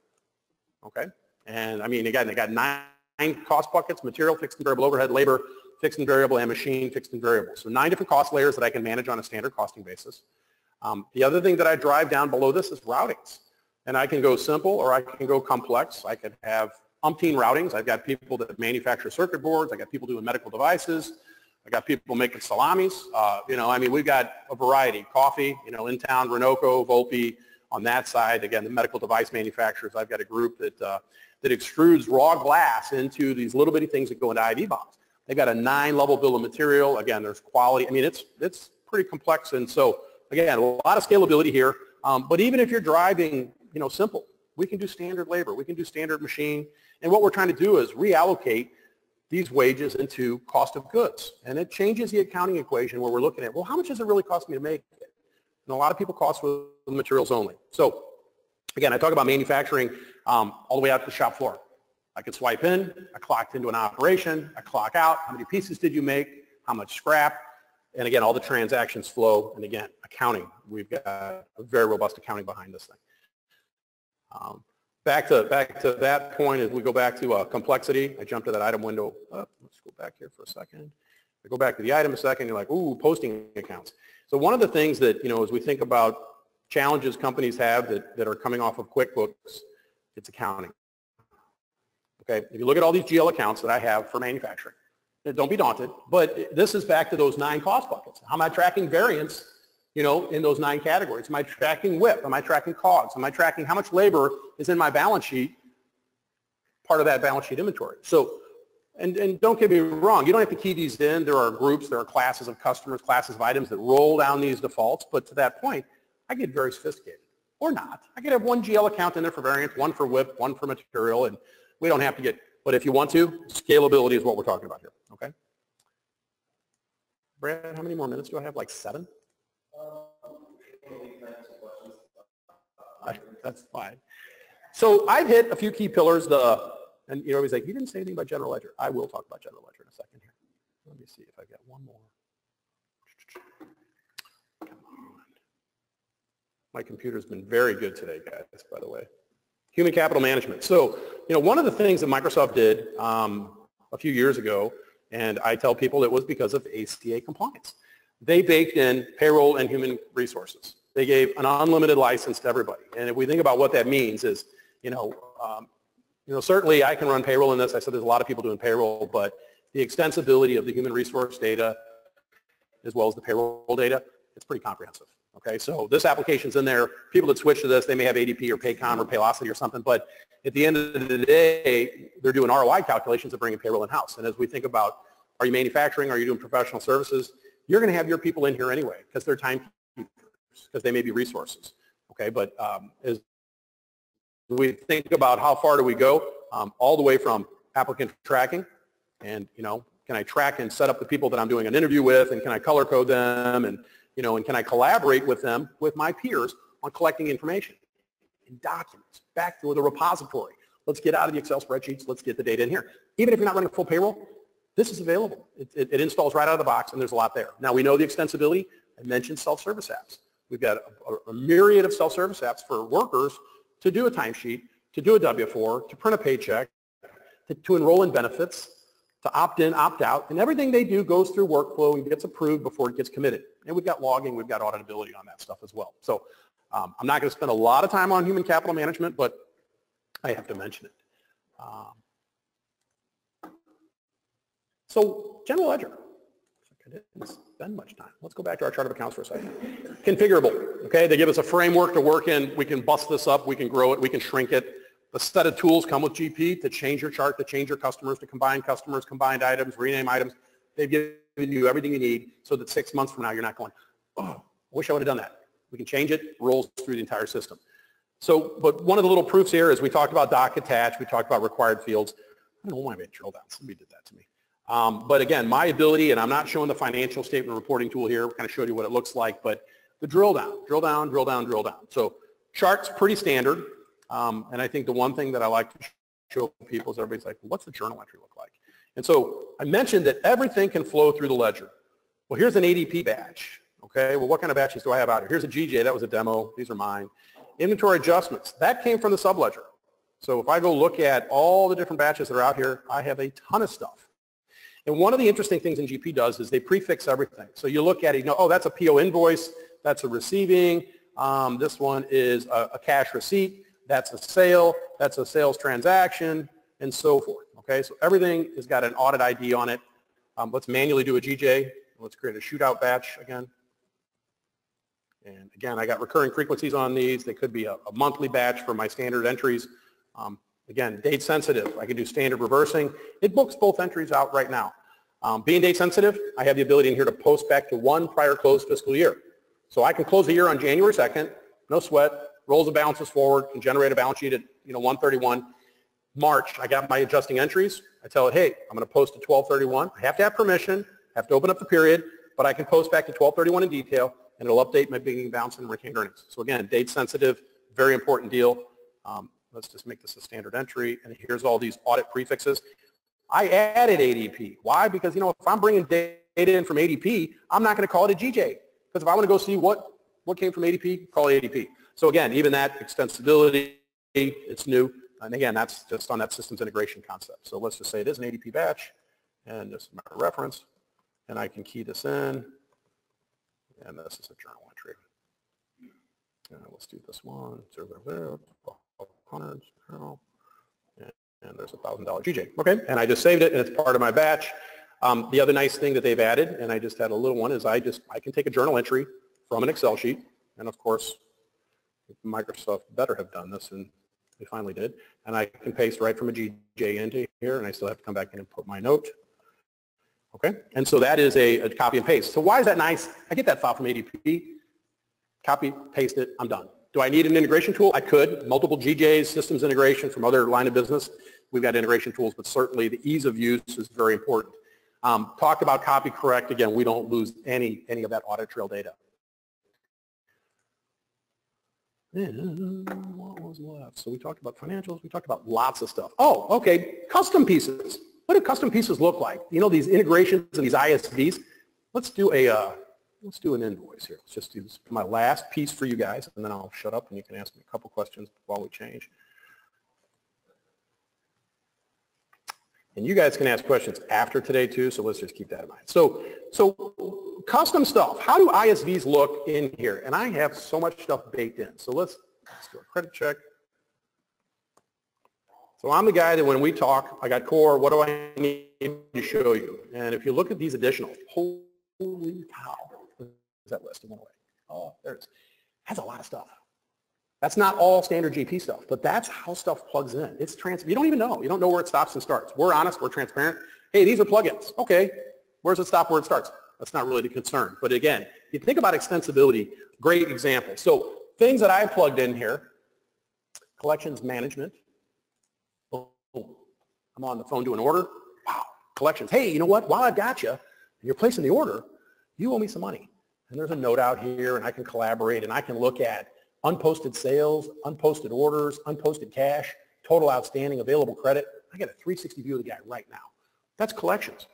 Okay? And I mean, again, they got nine cost buckets, material, fixed and variable overhead, labor, fixed and variable, and machine, fixed and variable. So nine different cost layers that I can manage on a standard costing basis. Um, the other thing that I drive down below this is routings. And I can go simple or I can go complex. I could have umpteen routings. I've got people that manufacture circuit boards. I've got people doing medical devices. I got people making salamis. Uh, you know, I mean, we've got a variety. Coffee, you know, in town, Renoco, Volpe. On that side, again, the medical device manufacturers. I've got a group that uh, that extrudes raw glass into these little bitty things that go into IV bombs. They've got a nine-level bill of material. Again, there's quality. I mean, it's it's pretty complex, and so again, a lot of scalability here. Um, but even if you're driving, you know, simple, we can do standard labor. We can do standard machine. And what we're trying to do is reallocate these wages into cost of goods. And it changes the accounting equation where we're looking at, well, how much does it really cost me to make it? And a lot of people cost with materials only. So again, I talk about manufacturing um, all the way out to the shop floor. I could swipe in, I clocked into an operation, I clock out, how many pieces did you make, how much scrap, and again, all the transactions flow, and again, accounting. We've got a very robust accounting behind this thing. Um, back to back to that point, as we go back to uh, complexity, I jump to that item window. Oh, let's go back here for a second. I go back to the item a second, you're like, ooh, posting accounts. So one of the things that, you know, as we think about challenges companies have that, that are coming off of QuickBooks, it's accounting. Okay, if you look at all these GL accounts that I have for manufacturing, don't be daunted, but this is back to those nine cost buckets. How am I tracking variance, you know, in those nine categories? Am I tracking WIP? Am I tracking COGS? Am I tracking how much labor is in my balance sheet, part of that balance sheet inventory? So, and, and don't get me wrong, you don't have to key these in. There are groups, there are classes of customers, classes of items that roll down these defaults, but to that point, I get very sophisticated. Or not. I could have one GL account in there for variance, one for WIP, one for material, and we don't have to get, but if you want to, scalability is what we're talking about here. Okay. Brad, how many more minutes do I have? Like seven? that's fine. So I've hit a few key pillars. The and you know he's like, you didn't say anything about general ledger. I will talk about general ledger in a second here. Let me see if I get one more. Come on. My computer's been very good today, guys. By the way, human capital management. So you know one of the things that Microsoft did um, a few years ago and I tell people it was because of ACA compliance. They baked in payroll and human resources. They gave an unlimited license to everybody. And if we think about what that means is, you know, um, you know, certainly I can run payroll in this. I said there's a lot of people doing payroll, but the extensibility of the human resource data as well as the payroll data, it's pretty comprehensive. Okay, so this application's in there. People that switch to this, they may have ADP or Paycom or Paylocity or something, but at the end of the day, they're doing ROI calculations of bringing payroll in-house. And as we think about, are you manufacturing, are you doing professional services, you're going to have your people in here anyway because they're timekeepers, because they may be resources. Okay, but um, as we think about how far do we go, um, all the way from applicant tracking, and you know, can I track and set up the people that I'm doing an interview with, and can I color code them, and you know, and can I collaborate with them, with my peers, on collecting information in documents, back to the repository. Let's get out of the Excel spreadsheets. Let's get the data in here. Even if you're not running full payroll, This is available. It, it, it, installs right out of the box, and there's a lot there. Now, we know the extensibility. I mentioned self-service apps. We've got a, a myriad of self-service apps for workers to do a timesheet, to do a W-4, to print a paycheck, to, to enroll in benefits, to opt in, opt out, and everything they do goes through workflow and gets approved before it gets committed. And we've got logging, we've got auditability on that stuff as well. So um, I'm not going to spend a lot of time on human capital management, but I have to mention it. Um, so general ledger. I didn't spend much time. Let's go back to our chart of accounts for a second. Configurable, okay? They give us a framework to work in. We can bust this up. We can grow it. We can shrink it. A set of tools come with GP to change your chart, to change your customers, to combine customers, combined items, rename items. They've given you everything you need so that six months from now you're not going, oh, I wish I would have done that. We can change it, rolls through the entire system. So, but one of the little proofs here is we talked about doc attach, we talked about required fields. I don't know why I made drill down. Somebody did that to me. Um, but again, my ability, and I'm not showing the financial statement reporting tool here, kind of showed you what it looks like, but the drill down, drill down, drill down, drill down. So charts pretty standard. Um, and I think the one thing that I like to show people is everybody's like, well, what's the journal entry look like? And so I mentioned that everything can flow through the ledger. Well, here's an ADP batch. Okay, well, what kind of batches do I have out here? Here's a GJ. That was a demo. These are mine. Inventory adjustments. That came from the subledger. So if I go look at all the different batches that are out here, I have a ton of stuff. And one of the interesting things in GP does is they prefix everything. So you look at it, you know, oh, that's a PO invoice, that's a receiving, um, this one is a, a, cash receipt, that's a sale, that's a sales transaction, and so forth. Okay, so everything has got an audit ID on it. Um, let's manually do a GJ. Let's create a shootout batch again. And again, I got recurring frequencies on these. They could be a, a monthly batch for my standard entries. Um, again, date sensitive. I can do standard reversing. It books both entries out right now. Um, being date sensitive, I have the ability in here to post back to one prior closed fiscal year. So I can close the year on January 2nd, no sweat, rolls the balances forward, can generate a balance sheet at you know 131. March, I got my adjusting entries. I tell it, hey, I'm going to post to 1231. I have to have permission, have to open up the period, but I can post back to 1231 in detail and it'll update my beginning balance and retained earnings. So again, date sensitive, very important deal. Um, let's just make this a standard entry. And here's all these audit prefixes. I added ADP. Why? Because, you know, if I'm bringing data in from ADP, I'm not going to call it a GJ. Because if I want to go see what, what came from ADP, call it ADP. So again, even that extensibility, it's new. And again, that's just on that systems integration concept. So let's just say it is an ADP batch, and this is my reference, and I can key this in, and this is a journal entry. And let's do this one, hundreds, and, and there's a $1,000 GJ. Okay, and I just saved it, and it's part of my batch. Um, the other nice thing that they've added, and I just had a little one, is I just, I can take a journal entry from an Excel sheet, and of course, Microsoft better have done this, and they finally did, and I can paste right from a GJ into here, and I still have to come back in and put my note. Okay, and so that is a, a, copy and paste. So why is that nice? I get that file from ADP, copy, paste it, I'm done. Do I need an integration tool? I could. Multiple GJs, systems integration from other line of business. We've got integration tools, but certainly the ease of use is very important. Um, about copy correct. Again, we don't lose any, any of that audit trail data. And what was left? So we talked about financials. We talked about lots of stuff. Oh, okay. Custom pieces. What do custom pieces look like? You know, these integrations and these ISVs. Let's do a, uh, let's do an invoice here. Let's just do this, my last piece for you guys, and then I'll shut up and you can ask me a couple questions while we change. And you guys can ask questions after today too, so let's just keep that in mind. So, so custom stuff. How do ISVs look in here? And I have so much stuff baked in. So let's, let's do a credit check. So I'm the guy that when we talk, I got core, what do I need to show you? And if you look at these additional, holy cow, is that list? It went away. Oh, there it is. That's a lot of stuff. That's not all standard GP stuff, but that's how stuff plugs in. It's trans. You don't even know. You don't know where it stops and starts. We're honest. We're transparent. Hey, these are plugins. Okay, where's it stop? Where it starts? That's not really the concern. But again, if you think about extensibility. Great example. So things that I plugged in here: collections management, I'm on the phone doing order. Wow, collections. Hey, you know what? While I've got you, and you're placing the order, you owe me some money. And there's a note out here, and I can collaborate, and I can look at unposted sales, unposted orders, unposted cash, total outstanding, available credit. I get a 360 view of the guy right now. That's collections.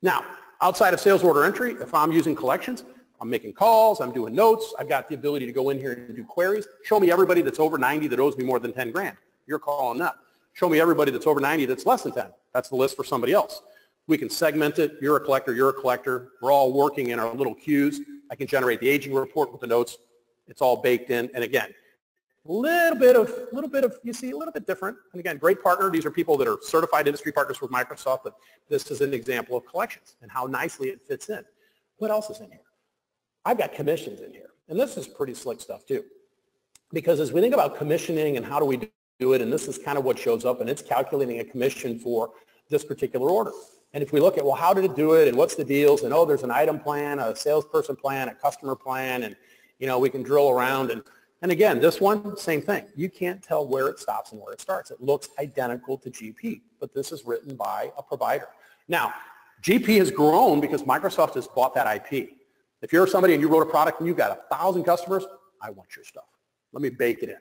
Now, outside of sales order entry, if I'm using collections, I'm making calls, I'm doing notes, I've got the ability to go in here and do queries. Show me everybody that's over 90 that owes me more than 10 grand. You're calling them. Show me everybody that's over 90 that's less than 10. That's the list for somebody else. We can segment it. You're a collector, you're a collector. We're all working in our little queues. I can generate the aging report with the notes. It's all baked in. And again, a little bit of, a little bit of, you see, a little bit different. And again, great partner. These are people that are certified industry partners with Microsoft, but this is an example of collections and how nicely it fits in. What else is in here? I've got commissions in here. And this is pretty slick stuff too. Because as we think about commissioning and how do we do it, and this is kind of what shows up, and it's calculating a commission for this particular order. And if we look at, well, how did it do it, and what's the deals, and oh, there's an item plan, a salesperson plan, a customer plan, and, you know, we can drill around. And, and again, this one, same thing. You can't tell where it stops and where it starts. It looks identical to GP, but this is written by a provider. Now, GP has grown because Microsoft has bought that IP. If you're somebody and you wrote a product and you've got a thousand customers, I want your stuff. Let me bake it in.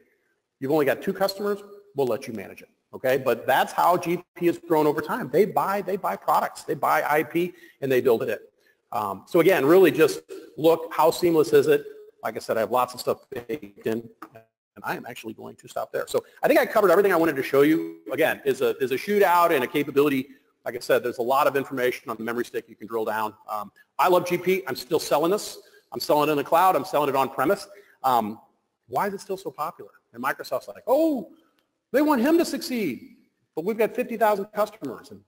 You've only got two customers, we'll let you manage it. Okay, but that's how GP has grown over time. They buy, they buy products, they buy IP, and they build it. Um, so again, really just look how seamless is it. Like I said, I have lots of stuff baked in, and I am actually going to stop there. So I think I covered everything I wanted to show you. Again, is a is a shootout and a capability like I said, there's a lot of information on the memory stick you can drill down. Um, I love GP. I'm still selling this. I'm selling it in the cloud. I'm selling it on premise. Um, why is it still so popular? And Microsoft's like, oh, they want him to succeed. But we've got 50,000 customers. And,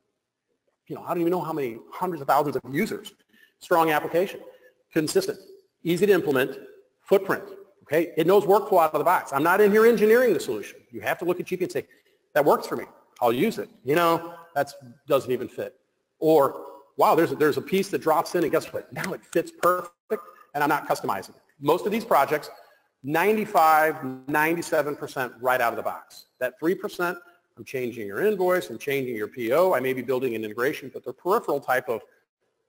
you know, I don't even know how many hundreds of thousands of users. Strong application. Consistent. Easy to implement. Footprint. Okay? It knows workflow out of the box. I'm not in here engineering the solution. You have to look at GP and say, that works for me. I'll use it. You know, that doesn't even fit. Or, wow, there's a, there's a piece that drops in and guess what? Now it fits perfect and I'm not customizing it. Most of these projects, 95, 97% right out of the box. That 3%, I'm changing your invoice, I'm changing your PO, I may be building an integration, but they're peripheral type of,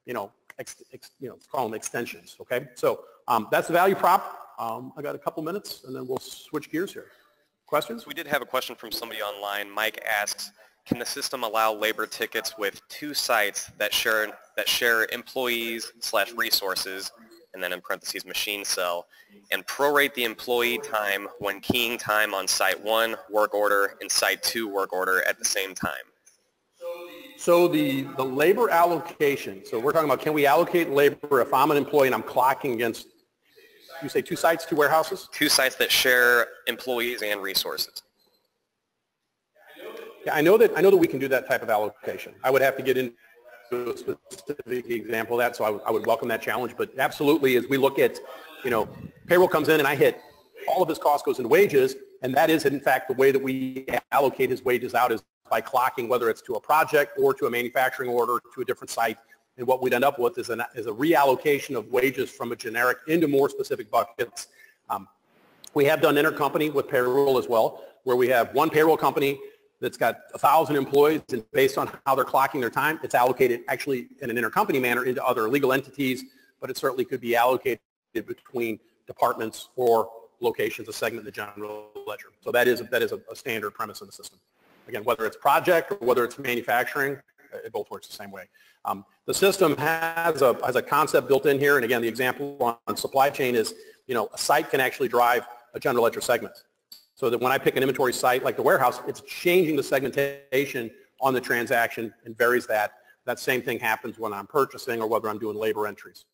you know, ex, ex, you know, call them extensions, okay? So um, that's the value prop. Um, I got a couple minutes and then we'll switch gears here. Questions? We did have a question from somebody online. Mike asks, can the system allow labor tickets with two sites that share that share employees slash resources, and then in parentheses machine cell, and prorate the employee time when keying time on site one work order and site two work order at the same time? So the, the labor allocation, so we're talking about can we allocate labor if I'm an employee and I'm clocking against, you say two sites, two warehouses? Two sites that share employees and resources. Yeah, I know that I know that we can do that type of allocation. I would have to get into a specific example of that, so I, would welcome that challenge. But absolutely, as we look at, you know, payroll comes in and I hit all of his cost goes into wages, and that is in fact the way that we allocate his wages out is by clocking whether it's to a project or to a manufacturing order to a different site. And what we'd end up with is, an, is a reallocation of wages from a generic into more specific buckets. Um, we have done intercompany with payroll as well, where we have one payroll company that's got a thousand employees and based on how they're clocking their time, it's allocated actually in an intercompany manner into other legal entities, but it certainly could be allocated between departments or locations, a segment in the general ledger. So that is, that is a, a standard premise in the system. Again, whether it's project or whether it's manufacturing, it both works the same way. Um, the system has a, has a concept built in here, and again, the example on, on supply chain is, you know, a site can actually drive a general ledger segment. So that when I pick an inventory site like the warehouse, it's changing the segmentation on the transaction and varies that. That same thing happens when I'm purchasing or whether I'm doing labor entries.